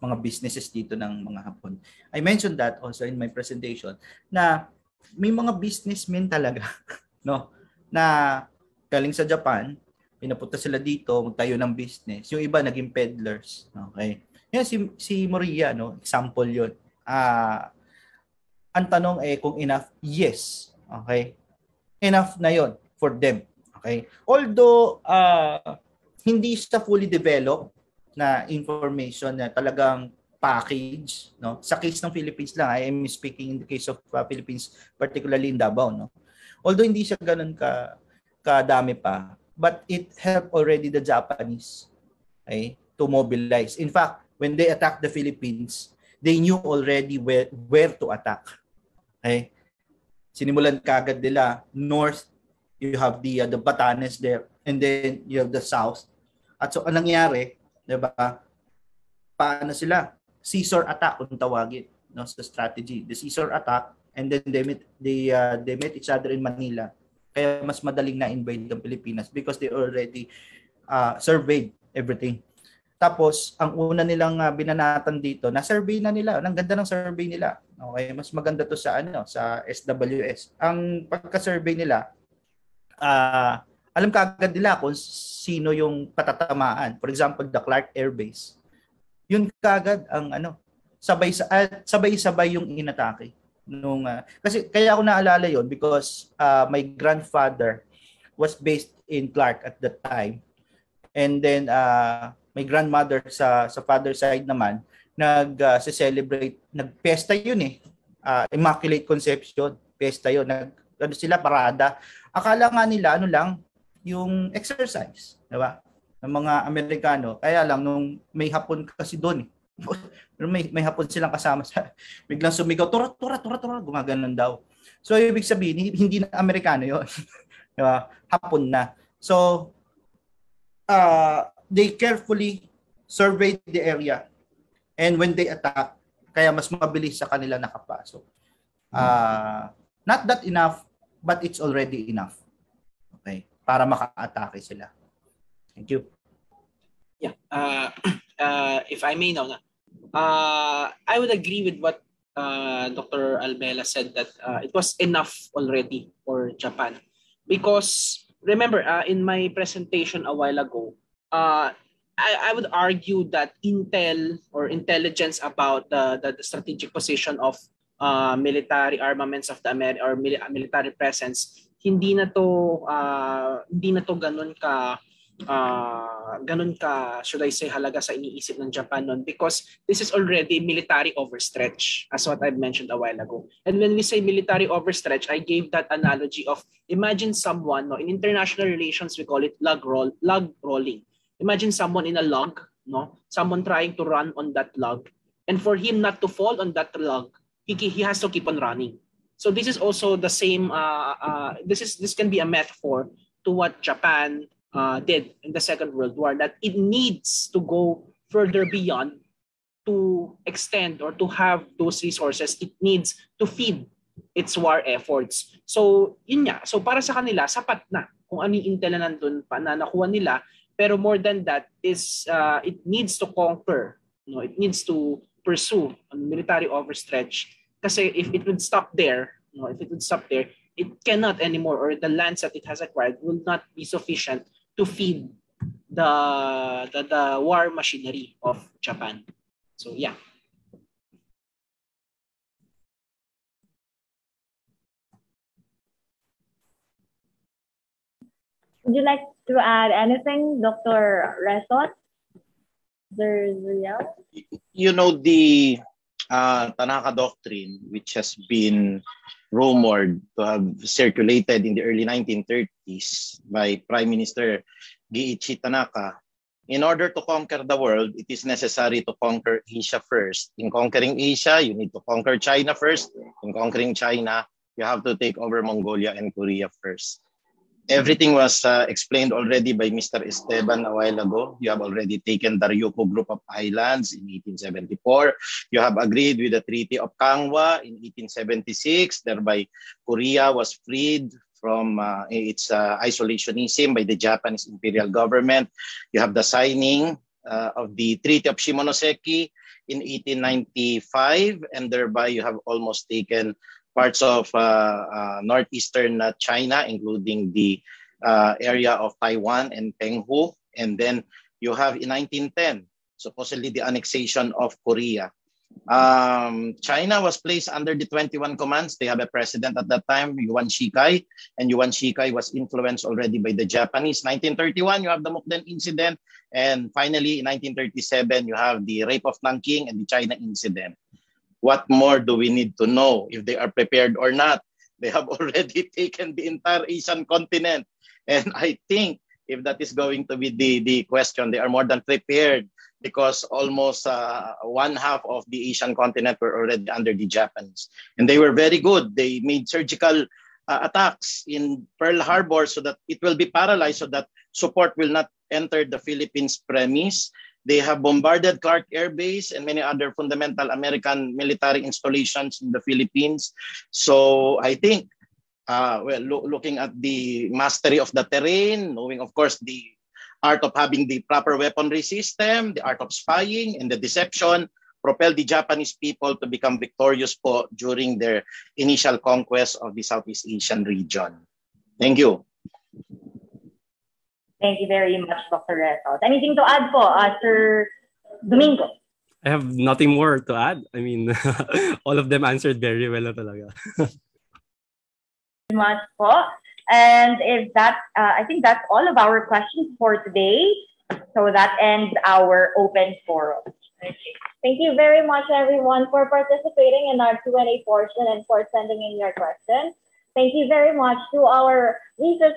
mga businesses dito ng mga Hapon. I mentioned that also in my presentation na may mga businessmen talaga, no, na galing sa Japan, pinapunta sila dito, magtayo ng business. Yung iba naging peddlers, okay? Yan si si Moria, no, example 'yon. Ah, uh, ang tanong eh kung enough, yes. Okay? Enough na yon for them. Okay? Although uh, hindi siya fully developed na information na talagang package, no? Sa case ng Philippines lang, I am speaking in the case of uh, Philippines, particularly in Davao, no? Although hindi siya ganoon ka kadami pa. But it helped already the Japanese okay, to mobilize. In fact, when they attacked the Philippines, they knew already where, where to attack. Okay? Sinimulan kagad nila north, you have the uh, the Batanes there, and then you have the south. At so anong nangyari, 'di ba? Paano sila? Caesar attack kung tawagin, no, sa strategy. The Caesar attack and then they met they uh, they met each other in Manila. Kaya mas madaling na invade ng Pilipinas because they already uh, surveyed everything. Tapos, ang una nilang uh, binanatan dito, na-survey na nila. Ang ganda ng survey nila. Okay, mas maganda to sa ano, sa SWS. Ang pagka-survey nila, uh, alam kaagad nila kung sino yung patatamaan. For example, the Clark Air Base. Yun kaagad ang ano, sabay uh, sabay-sabay yung inatake nung uh, kasi kaya ako naalala yon because uh, my grandfather was based in Clark at that time. And then uh, my grandmother sa sa father side naman nag uh, celebrate nagpesta yun eh. Uh, Immaculate Conception, pesta yun. Nag ano sila parada. Akala nga nila ano lang yung exercise, 'di ba? Ng mga Amerikano. Kaya lang nung may hapon kasi doon eh pero may, may hapon silang kasama sa, biglang sumigaw, tura, tura, tura, tura, gumaganon daw. So, ibig sabihin, hindi na Amerikano yun. diba? Hapon na. So, uh, they carefully surveyed the area. And when they attack, kaya mas mabilis sa kanila nakapasok. Uh, not that enough, but it's already enough. Okay? Para maka-atake sila. Thank you. Yeah. Uh, uh, if I may now, uh, I would agree with what uh, Dr. Albela said that uh, it was enough already for Japan. Because remember, uh, in my presentation a while ago, uh, I, I would argue that intel or intelligence about the, the, the strategic position of uh, military armaments of the Amer- or mil- military presence hindi na to uh, hindi na to ganun ka uh, ganun ka, should I say, halaga sa iniisip ng Japan noon because this is already military overstretch as what I've mentioned a while ago. And when we say military overstretch, I gave that analogy of imagine someone, no, in international relations, we call it log, roll, log rolling. Imagine someone in a log, no, someone trying to run on that log. And for him not to fall on that log, he, he has to keep on running. So this is also the same, uh, uh, this is this can be a metaphor to what Japan uh, did in the Second World War that it needs to go further beyond to extend or to have those resources. It needs to feed its war efforts. So, yun. So, para sa kanila, sapat na kung ano yung intel na nandun pa na nakuha nila. Pero more than that is uh, it needs to conquer. No, it needs to pursue a military overstretch. Kasi if it would stop there, no, if it would stop there, it cannot anymore or the lands that it has acquired will not be sufficient to feed the, the, the war machinery of Japan. So yeah. Would you like to add anything, Dr. Resot? Real. You know the uh, Tanaka doctrine, which has been rumored to have circulated in the early 1930s by Prime Minister Giichi Tanaka. In order to conquer the world, it is necessary to conquer Asia first. In conquering Asia, you need to conquer China first. In conquering China, you have to take over Mongolia and Korea first. Everything was uh, explained already by Mr. Esteban a while ago. You have already taken the Ryukyu Group of Islands in 1874. You have agreed with the Treaty of Kangwa in 1876. Thereby, Korea was freed from uh, its uh, isolationism by the Japanese imperial government. You have the signing uh, of the Treaty of Shimonoseki in 1895, and thereby you have almost taken parts of uh, uh, northeastern uh, China, including the area of Taiwan and Penghu. And then you have in 1910, supposedly the annexation of Korea. Um, China was placed under the 21 commands. They have a president at that time, Yuan Shikai, and Yuan Shikai was influenced already by the Japanese. 1931, you have the Mukden incident, and finally in 1937, you have the rape of Nanking and the China incident. What more do we need to know if they are prepared or not? They have already taken the entire Asian continent. And I think if that is going to be the, the question, they are more than prepared because almost uh, one half of the Asian continent were already under the Japanese. And they were very good. They made surgical uh, attacks in Pearl Harbor so that it will be paralyzed so that support will not enter the Philippines premise. They have bombarded Clark Air Base and many other fundamental American military installations in the Philippines. So I think, uh, well, lo- looking at the mastery of the terrain, knowing, of course, the art of having the proper weaponry system, the art of spying, and the deception propelled the Japanese people to become victorious po during their initial conquest of the Southeast Asian region. Thank you. Thank you very much, Dr. Reto. Anything to add po, uh, Sir Domingo? I have nothing more to add. I mean, all of them answered very well na talaga. much po. And if that, uh, I think that's all of our questions for today. So that ends our open forum. Okay. Thank you very much, everyone, for participating in our Q&A portion and for sending in your questions. Thank you very much to our research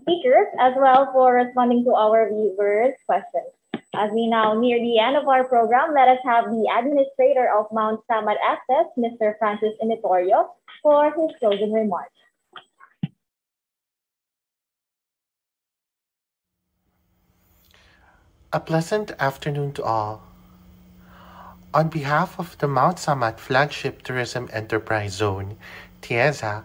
speakers as well for responding to our viewers' questions. As we now near the end of our program, let us have the administrator of Mount Samat Access, Mr. Francis Initorio, for his closing remarks. A pleasant afternoon to all. On behalf of the Mount Samat Flagship Tourism Enterprise Zone, TIEZA,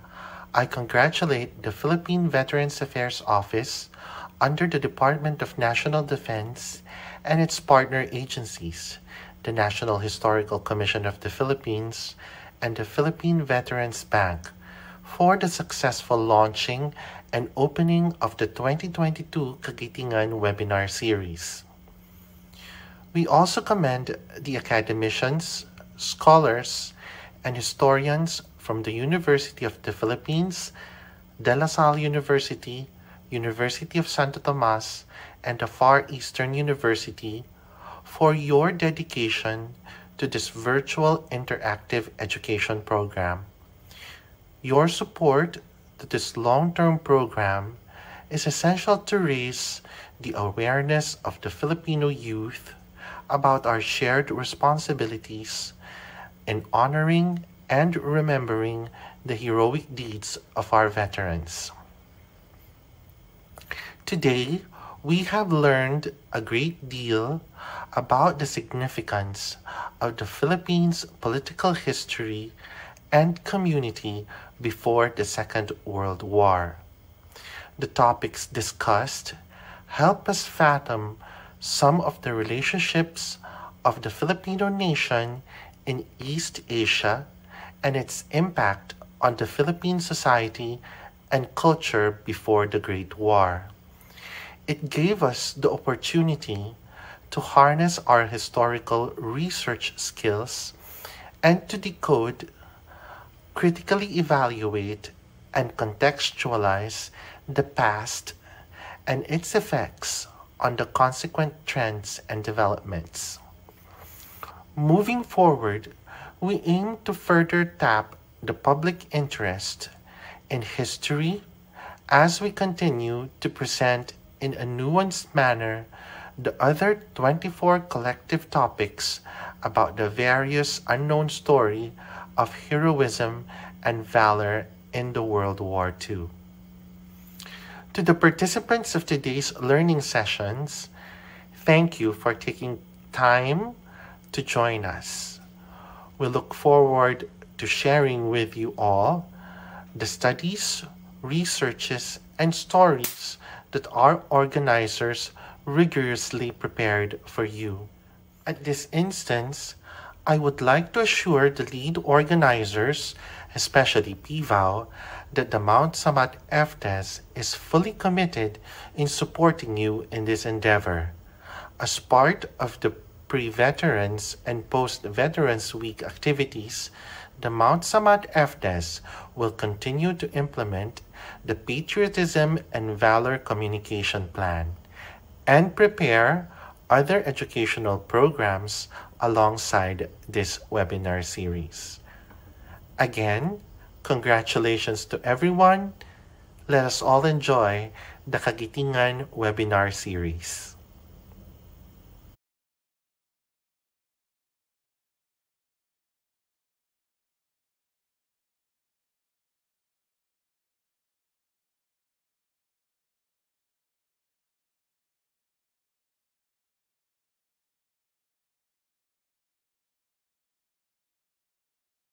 I congratulate the Philippine Veterans Affairs Office under the Department of National Defense and its partner agencies, the National Historical Commission of the Philippines and the Philippine Veterans Bank, for the successful launching and opening of the 2022 Kagitingan webinar series. We also commend the academicians, scholars, and historians from the University of the Philippines, De La Salle University, University of Santo Tomas, and the Far Eastern University for your dedication to this virtual interactive education program. Your support to this long-term program is essential to raise the awareness of the Filipino youth about our shared responsibilities in honoring and remembering the heroic deeds of our veterans. Today, we have learned a great deal about the significance of the Philippines' political history and community before the Second World War. The topics discussed help us fathom some of the relationships of the Filipino nation in East Asia and its impact on the Philippine society and culture before the Great War. It gave us the opportunity to harness our historical research skills and to decode, critically evaluate, and contextualize the past and its effects on the consequent trends and developments. Moving forward, we aim to further tap the public interest in history as we continue to present in a nuanced manner the other 24 collective topics about the various unknown story of heroism and valor in the World War II. To the participants of today's learning sessions, thank you for taking time to join us. We look forward to sharing with you all the studies, researches, and stories that our organizers rigorously prepared for you. At this instance, I would like to assure the lead organizers, especially PVAO, that the Mount Samat FTEZ is fully committed in supporting you in this endeavor. As part of the pre-veterans and post-veterans week activities, the Mount Samat FTEZ will continue to implement the Patriotism and Valor Communication Plan and prepare other educational programs alongside this webinar series. Again, Congratulations to everyone. let us all enjoy the Kagitingan webinar series.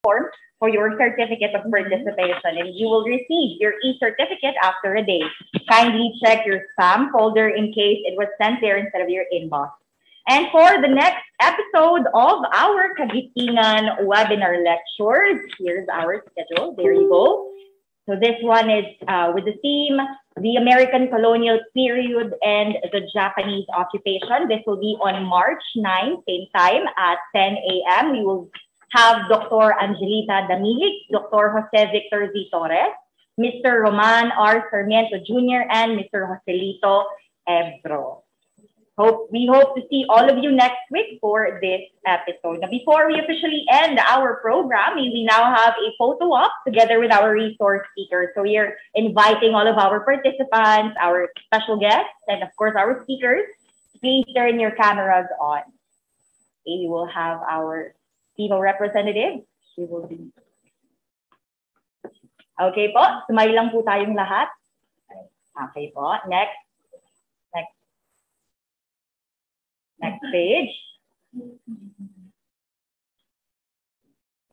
Form for your certificate of participation and you will receive your e-certificate after a day. Kindly check your spam folder in case it was sent there instead of your inbox. And for the next episode of our Kagitingan webinar lectures, here's our schedule. There you go. So this one is uh, with the theme, the American colonial period and the Japanese occupation. This will be on March 9, same time at 10 a.m. We will have Dr. Angelita Damilik, Dr. Jose Victor Z. Torres, Mr. Roman R. Sarmiento Jr., and Mr. Joselito Ebro. Hope, we hope to see all of you next week for this episode. Now, before we officially end our program, we now have a photo op together with our resource speakers. So we are inviting all of our participants, our special guests, and of course our speakers. Please turn your cameras on. We will have our female representative. She will be. Okay po, smile lang po tayong lahat. Okay po, next. Next. Next page.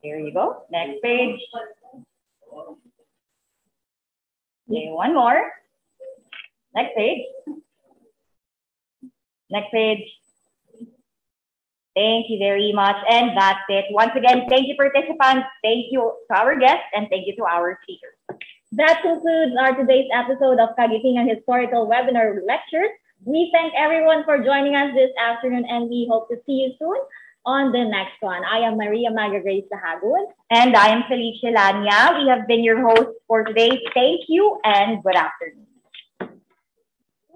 There you go. Next page. Okay, one more. Next page. Next page. Thank you very much. And that's it. Once again, thank you, participants. Thank you to our guests and thank you to our speakers. That concludes our today's episode of Kagitingan Historical Webinar Lectures. We thank everyone for joining us this afternoon and we hope to see you soon on the next one. I am Maria Maga Grace Sahagun. And I am Felicia Lania. We have been your hosts for today. Thank you and good afternoon.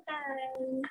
Bye.